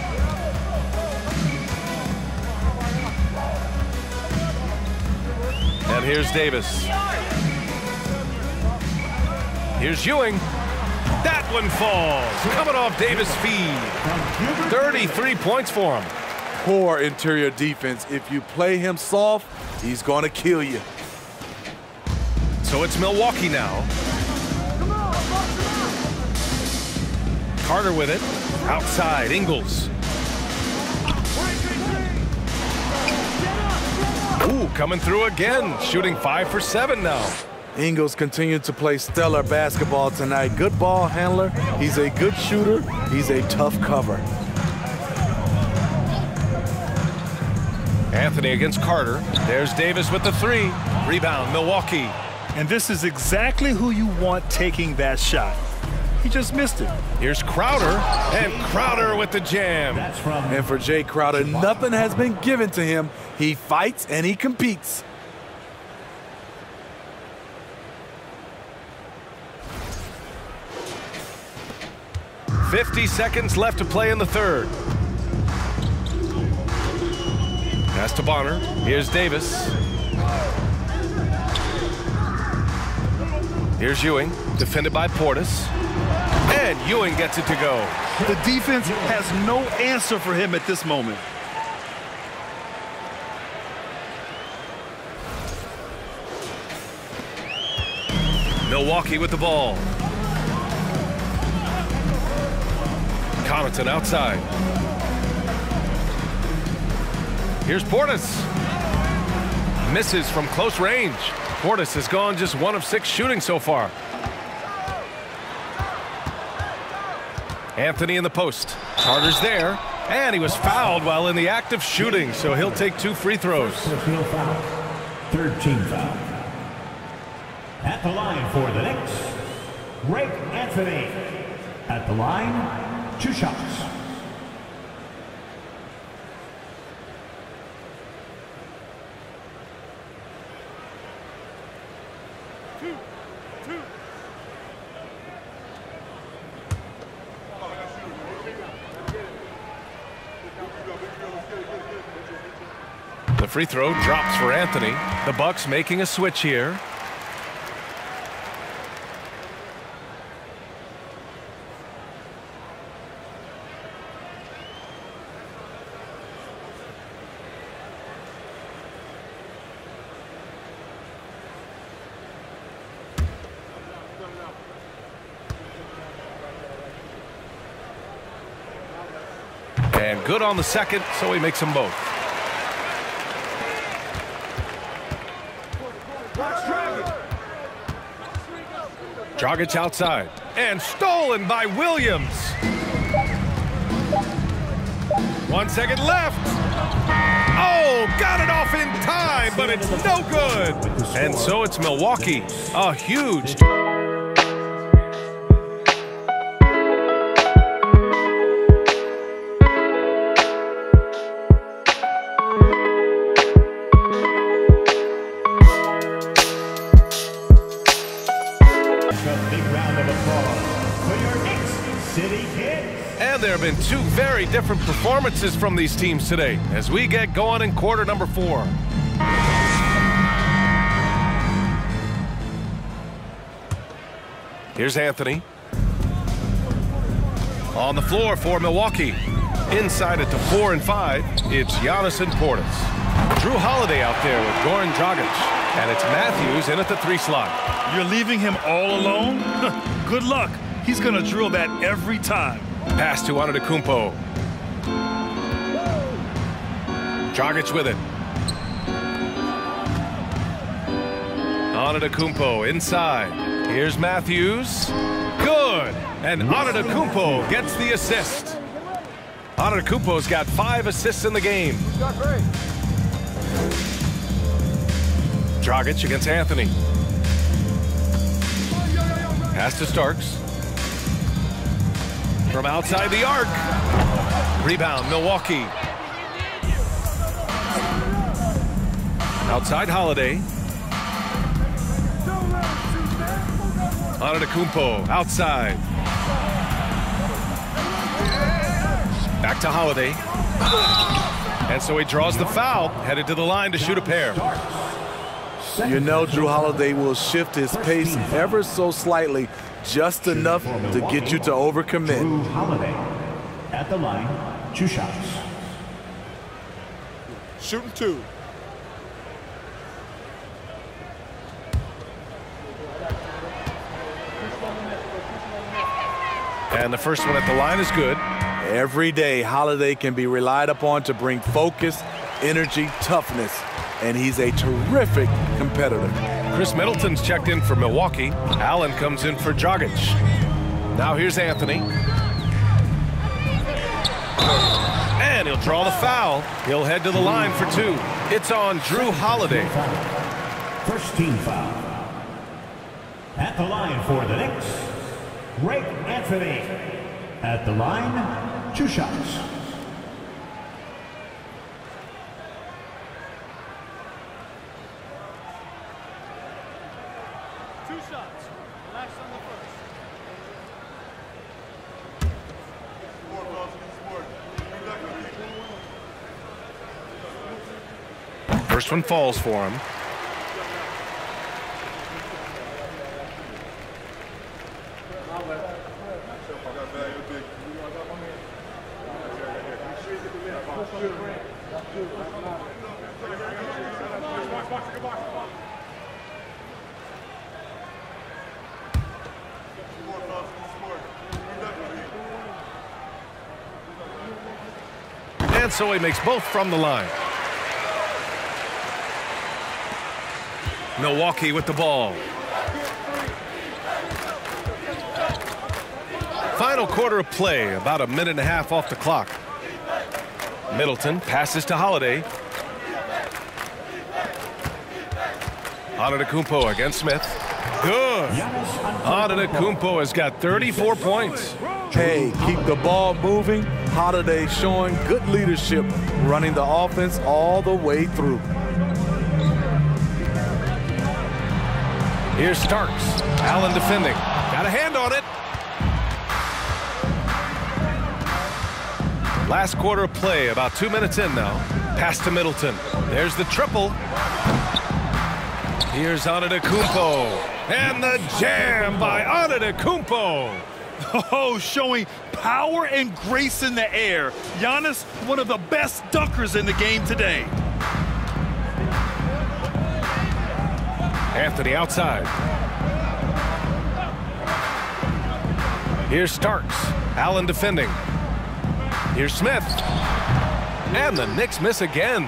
And here's Davis. Here's Ewing. That one falls. Coming off Davis' feed. 33 points for him. Poor interior defense. If you play him soft, he's going to kill you. So it's Milwaukee now. Carter with it. Outside, Ingles. Ooh, coming through again. Shooting five for seven now. Ingles continued to play stellar basketball tonight. Good ball handler. He's a good shooter. He's a tough cover. Anthony against Carter. There's Davis with the three. Rebound, Milwaukee. And this is exactly who you want taking that shot. He just missed it. Here's Crowder, and Crowder with the jam. That's from And for Jae Crowder, nothing has been given to him. He fights and he competes. 50 seconds left to play in the third. Pass to Bonner. Here's Davis. Here's Ewing, defended by Portis. And Ewing gets it to go. The defense has no answer for him at this moment. Milwaukee with the ball. Connaughton outside. Here's Portis. Misses from close range. Portis has gone just one of six shooting so far. Anthony in the post. Carter's there. And he was fouled while in the act of shooting, so he'll take two free throws. Third team foul. At the line for the Knicks, Greg Anthony. At the line, two shots. The free throw drops for Anthony. The Bucks making a switch here. And good on the second, so he makes them both. Dragic outside. And stolen by Williams. One second left. Oh, got it off in time, but it's no good. And so it's Milwaukee. A huge. Different performances from these teams today as we get going in quarter number four. Here's Anthony. On the floor for Milwaukee. Inside it to four and five, it's Giannis and Portis. Jrue Holiday out there with Goran Dragic. And it's Matthews in at the three slot. You're leaving him all alone? [laughs] Good luck. He's going to drill that every time. Pass to Antetokounmpo. Dragic with it. Antetokounmpo inside. Here's Matthews. Good. And Antetokounmpo gets the assist. Antetokounmpo's got five assists in the game. Dragic against Anthony. Pass to Starks. From outside the arc. Rebound, Milwaukee. Outside Holiday. Antetokounmpo outside. Back to Holiday. And so he draws the foul, headed to the line to shoot a pair. You know Jrue Holiday will shift his pace ever so slightly, just enough to get you to overcommit. Jrue Holiday. At the line, two shots. Shooting two. And the first one at the line is good. Every day, Holiday can be relied upon to bring focus, energy, toughness, and he's a terrific competitor. Khris Middleton's checked in for Milwaukee. Allen comes in for Dragic. Now here's Anthony. And he'll draw the foul. He'll head to the line for two. It's on Jrue Holiday. First team foul. At the line for the Knicks, Greg Anthony. At the line, two shots. Two shots. Last on the first. First one falls for him. So he makes both from the line. Milwaukee with the ball. Final quarter of play, about a minute and a half off the clock. Middleton passes to Holiday. Antetokounmpo against Smith. Good. Antetokounmpo has got 34 points. Hey, keep the ball moving. Holiday showing good leadership, running the offense all the way through. Here's Starks. Allen defending. Got a hand on it. Last quarter of play, about two minutes in now. Pass to Middleton. There's the triple. Here's Antetokounmpo. And the jam by Antetokounmpo. [laughs] Oh, showing power and grace in the air. Giannis, one of the best dunkers in the game today. Anthony outside. Here's Starks. Allen defending. Here's Smith. And the Knicks miss again.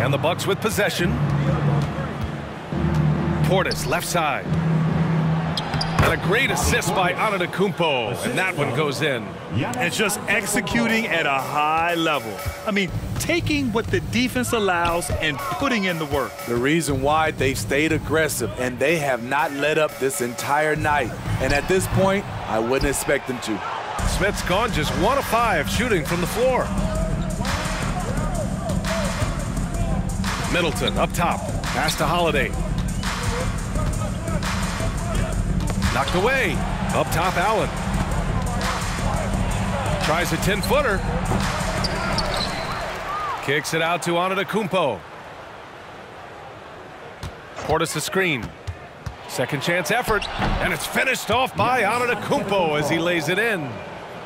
And the Bucks with possession. Portis left side. And a great assist by Antetokounmpo. And that one goes in. And just executing at a high level. I mean, taking what the defense allows and putting in the work. The reason why they've stayed aggressive and they have not let up this entire night. And at this point, I wouldn't expect them to. Smith's gone just one of five shooting from the floor. Middleton up top. Pass to Holiday. Knocked away. Up top, Allen. Tries a 10-footer. Kicks it out to Antetokounmpo. Portis the screen. Second chance effort. And it's finished off by Antetokounmpo as he lays it in.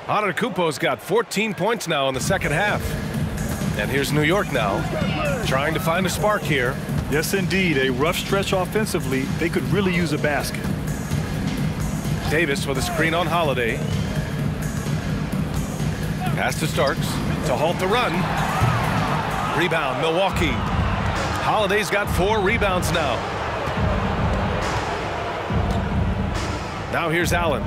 Antetokounmpo's got 14 points now in the second half. And here's New York now, trying to find a spark here. Yes, indeed. A rough stretch offensively. They could really use a basket. Davis with a screen on Holiday. Pass to Starks to halt the run. Rebound, Milwaukee. Holiday's got four rebounds now. Now here's Allen.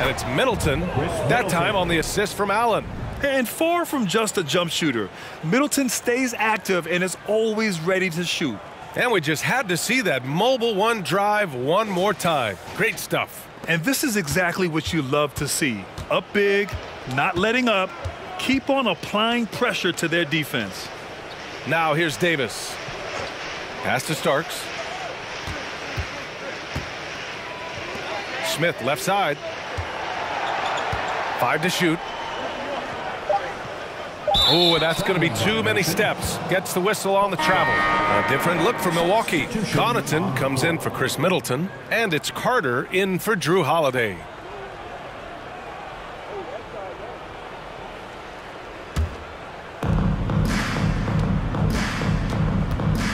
And it's Middleton, that time on the assist from Allen. And far from just a jump shooter, Middleton stays active and is always ready to shoot. And we just had to see that mobile one drive one more time. Great stuff. And this is exactly what you love to see. Up big, not letting up, keep on applying pressure to their defense. Now here's Davis. Pass to Starks. Smith left side. Five to shoot. Oh, that's going to be too many steps. Gets the whistle on the travel. A different look for Milwaukee. Connaughton comes in for Khris Middleton. And it's Carter in for Jrue Holiday.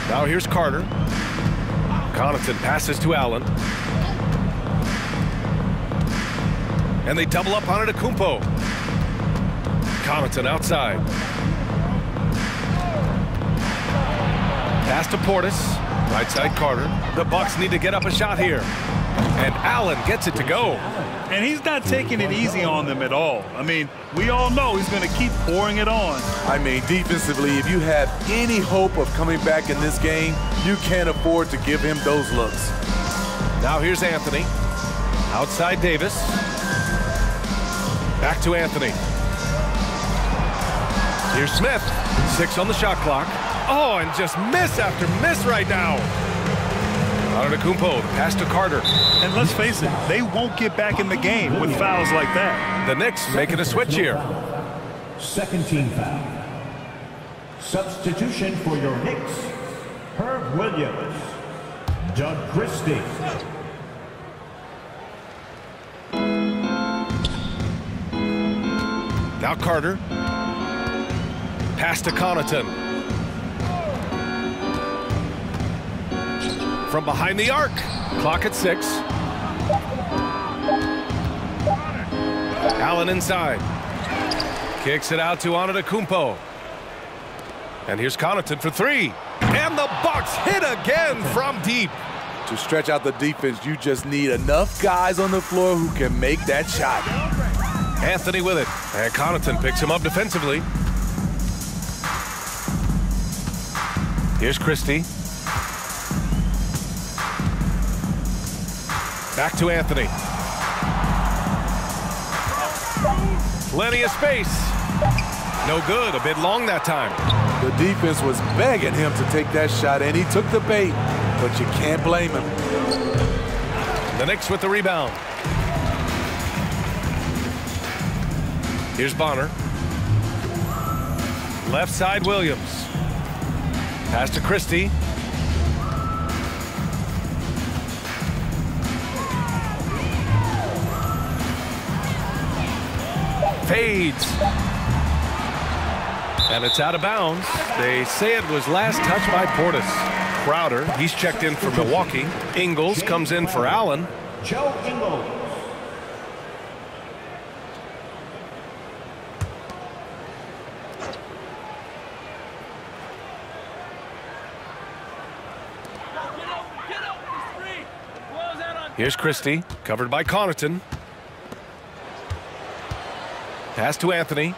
Now here's Carter. Connaughton passes to Allen. And they double up on it to Kumpo. Connaughton outside. Pass to Portis. Right side Carter. The Bucks need to get up a shot here. And Allen gets it to go. And he's not taking it easy on them at all. I mean, we all know he's going to keep pouring it on. I mean, defensively, if you have any hope of coming back in this game, you can't afford to give him those looks. Now here's Anthony. Outside Davis. Back to Anthony. Here's Smith. Six on the shot clock. Oh, and just miss after miss right now. Antetokounmpo, pass to Carter. And let's face it, they won't get back in the game with fouls like that. The Knicks making a switch here. Second team foul. Substitution for your Knicks, Herb Williams, Doug Christie. Now Carter. Pass to Connaughton. From behind the arc. Clock at six. Allen inside. Kicks it out to Antetokounmpo. And here's Connaughton for three. And the Bucks hit again from deep. To stretch out the defense, you just need enough guys on the floor who can make that shot. Anthony with it. And Connaughton picks him up defensively. Here's Christie. Back to Anthony. Plenty of space. No good. A bit long that time. The defense was begging him to take that shot, and he took the bait, but you can't blame him. The Knicks with the rebound. Here's Bonner. Left side, Williams. Pass to Christie. Fades. And it's out of bounds. They say it was last touched by Portis. Crowder, he's checked in for Milwaukee. Ingles comes in for Allen. Joe Ingles. Here's Christie, covered by Connaughton. Pass to Anthony.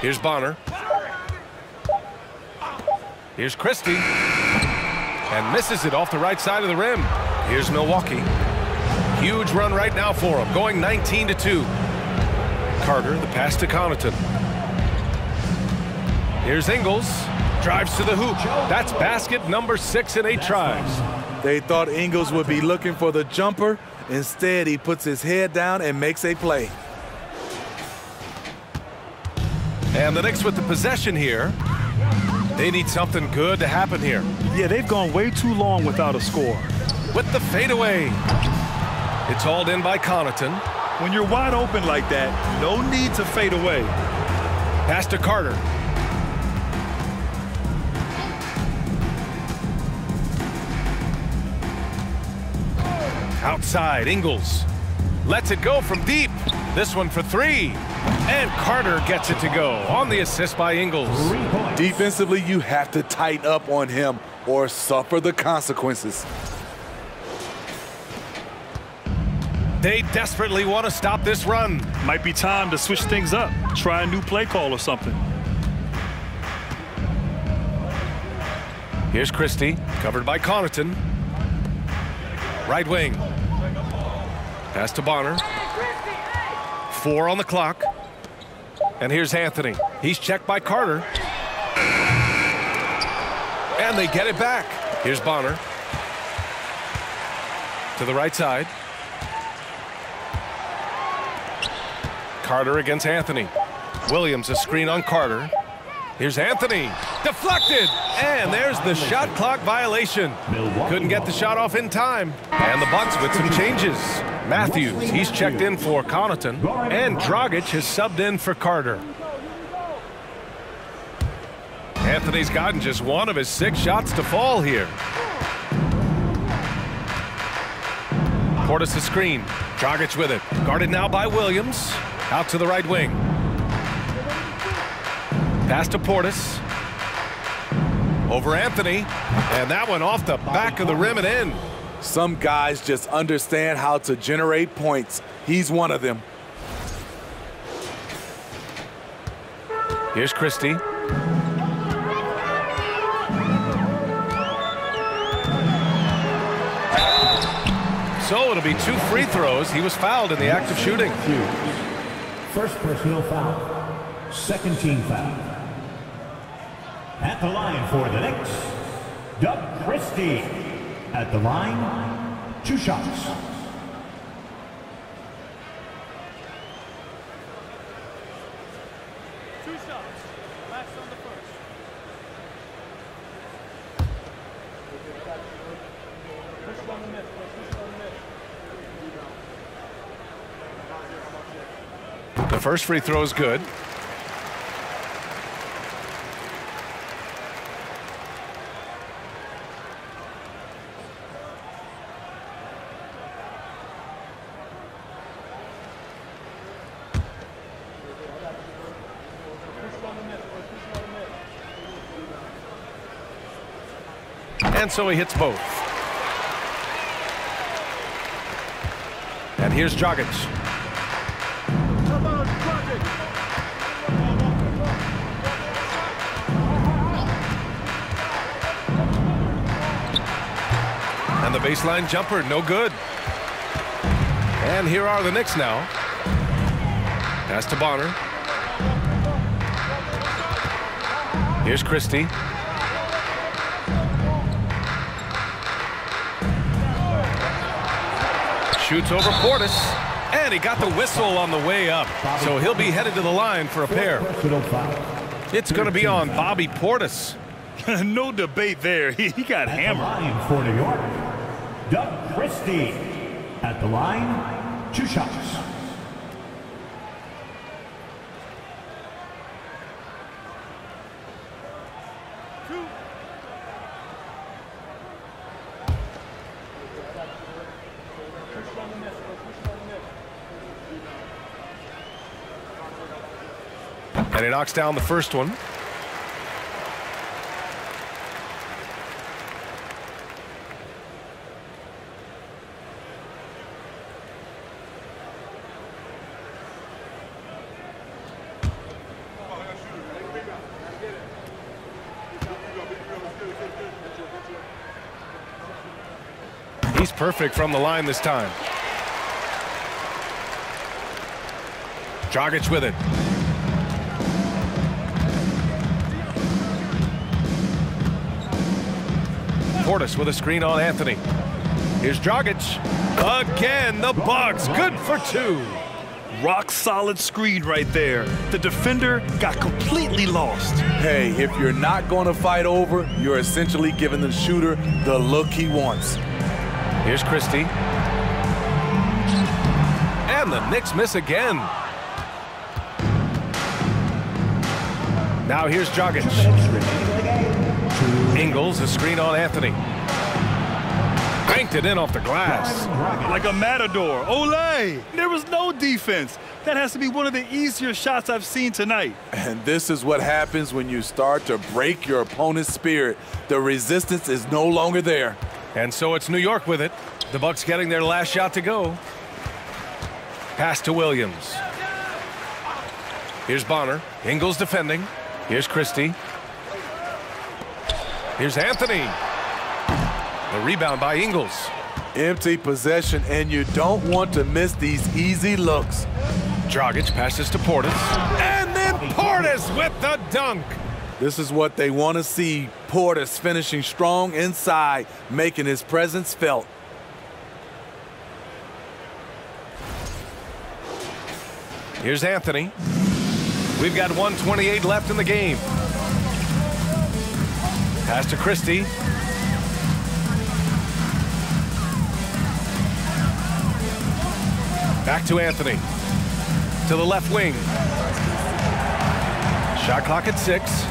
Here's Bonner. Here's Christie. And misses it off the right side of the rim. Here's Milwaukee. Huge run right now for him, going 19 to 2. Carter, the pass to Connaughton. Here's Ingles. Drives to the hoop. That's basket number six in eight tries. They thought Ingles would be looking for the jumper. Instead, he puts his head down and makes a play. And the Knicks with the possession here. They need something good to happen here. Yeah, they've gone way too long without a score. With the fadeaway. It's hauled in by Connaughton. When you're wide open like that, no need to fade away. Pass to Carter. Outside, Ingles. Lets it go from deep. This one for three. And Carter gets it to go on the assist by Ingles. Defensively, you have to tighten up on him or suffer the consequences. They desperately want to stop this run. Might be time to switch things up. Try a new play call or something. Here's Christie, covered by Connaughton. Right wing. Pass to Bonner. Four on the clock. And here's Anthony. He's checked by Carter. And they get it back. Here's Bonner. To the right side. Carter against Anthony. Williams a screen on Carter. Here's Anthony. Deflected. And there's the shot clock violation. Couldn't get the shot off in time. And the Bucks with some changes. Matthews, he's checked in for Connaughton. And Dragic has subbed in for Carter. Anthony's gotten just one of his six shots to fall here. Portis a screen. Dragic with it. Guarded now by Williams. Out to the right wing. Pass to Portis. Over Anthony. And that one off the back of the rim and in. Some guys just understand how to generate points. He's one of them. Here's Christie. So it'll be two free throws. He was fouled in the act of shooting. First personal foul. Second team foul. At the line for the Knicks, Doug Christie. At the line, two shots. Two shots. Last on the first. Push miss. Push miss. The first free throw is good. So he hits both. And here's Dragic. And the baseline jumper, no good. And here are the Knicks now. Pass to Bonner. Here's Christie. Shoots over Portis. And he got the whistle on the way up. So he'll be headed to the line for a pair. It's going to be on Bobby Portis. [laughs] no debate there. [laughs] He, he got At the hammered. line for New York, Doug Christie. At the line, two shots. Knocks down the first one. He's perfect from the line this time. Dragic with it. Portis with a screen on Anthony. Here's Dragic. Again, the Bucks. Good for two. Rock solid screen right there. The defender got completely lost. Hey, if you're not going to fight over, you're essentially giving the shooter the look he wants. Here's Christie. And the Knicks miss again. Now here's Dragic. Ingles, a screen on Anthony. Banked it in off the glass. Like a matador. Olay! There was no defense. That has to be one of the easier shots I've seen tonight. And this is what happens when you start to break your opponent's spirit. The resistance is no longer there. And so it's New York with it. The Bucks getting their last shot to go. Pass to Williams. Here's Bonner. Ingles defending. Here's Christie. Here's Anthony. The rebound by Ingles. Empty possession, and you don't want to miss these easy looks. Dragic passes to Portis. And then Portis with the dunk. This is what they want to see. Portis finishing strong inside, making his presence felt. Here's Anthony. We've got 128 left in the game. Pass to Christie. Back to Anthony. To the left wing. Shot clock at six.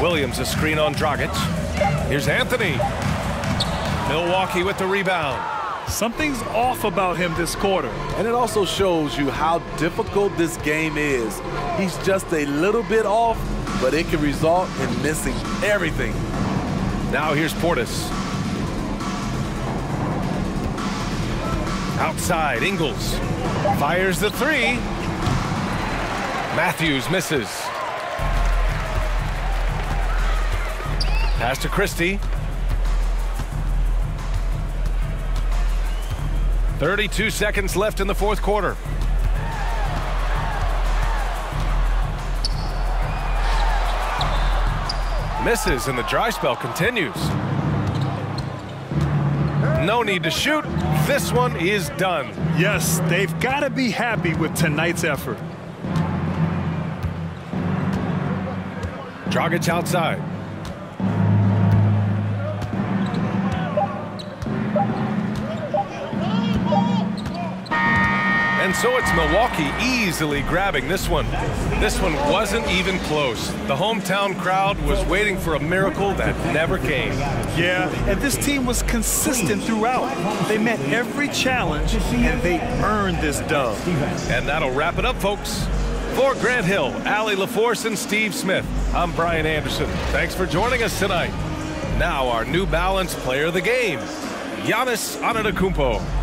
Williams a screen on Dragic. Here's Anthony. Milwaukee with the rebound. Something's off about him this quarter. And it also shows you how difficult this game is. He's just a little bit off, but it can result in missing everything. Now here's Portis. Outside, Ingles fires the three. Matthews misses. Pass to Christie. 32 seconds left in the fourth quarter. Misses and the dry spell continues. No need to shoot. This one is done. Yes, they've got to be happy with tonight's effort. Dragic outside. And so it's Milwaukee easily grabbing this one. This one wasn't even close. The hometown crowd was waiting for a miracle that never came. Yeah, and this team was consistent throughout. They met every challenge, and they earned this dub. And that'll wrap it up, folks. For Grant Hill, Allie LaForce, and Steve Smith, I'm Brian Anderson. Thanks for joining us tonight. Now our New Balance player of the game, Giannis Antetokounmpo.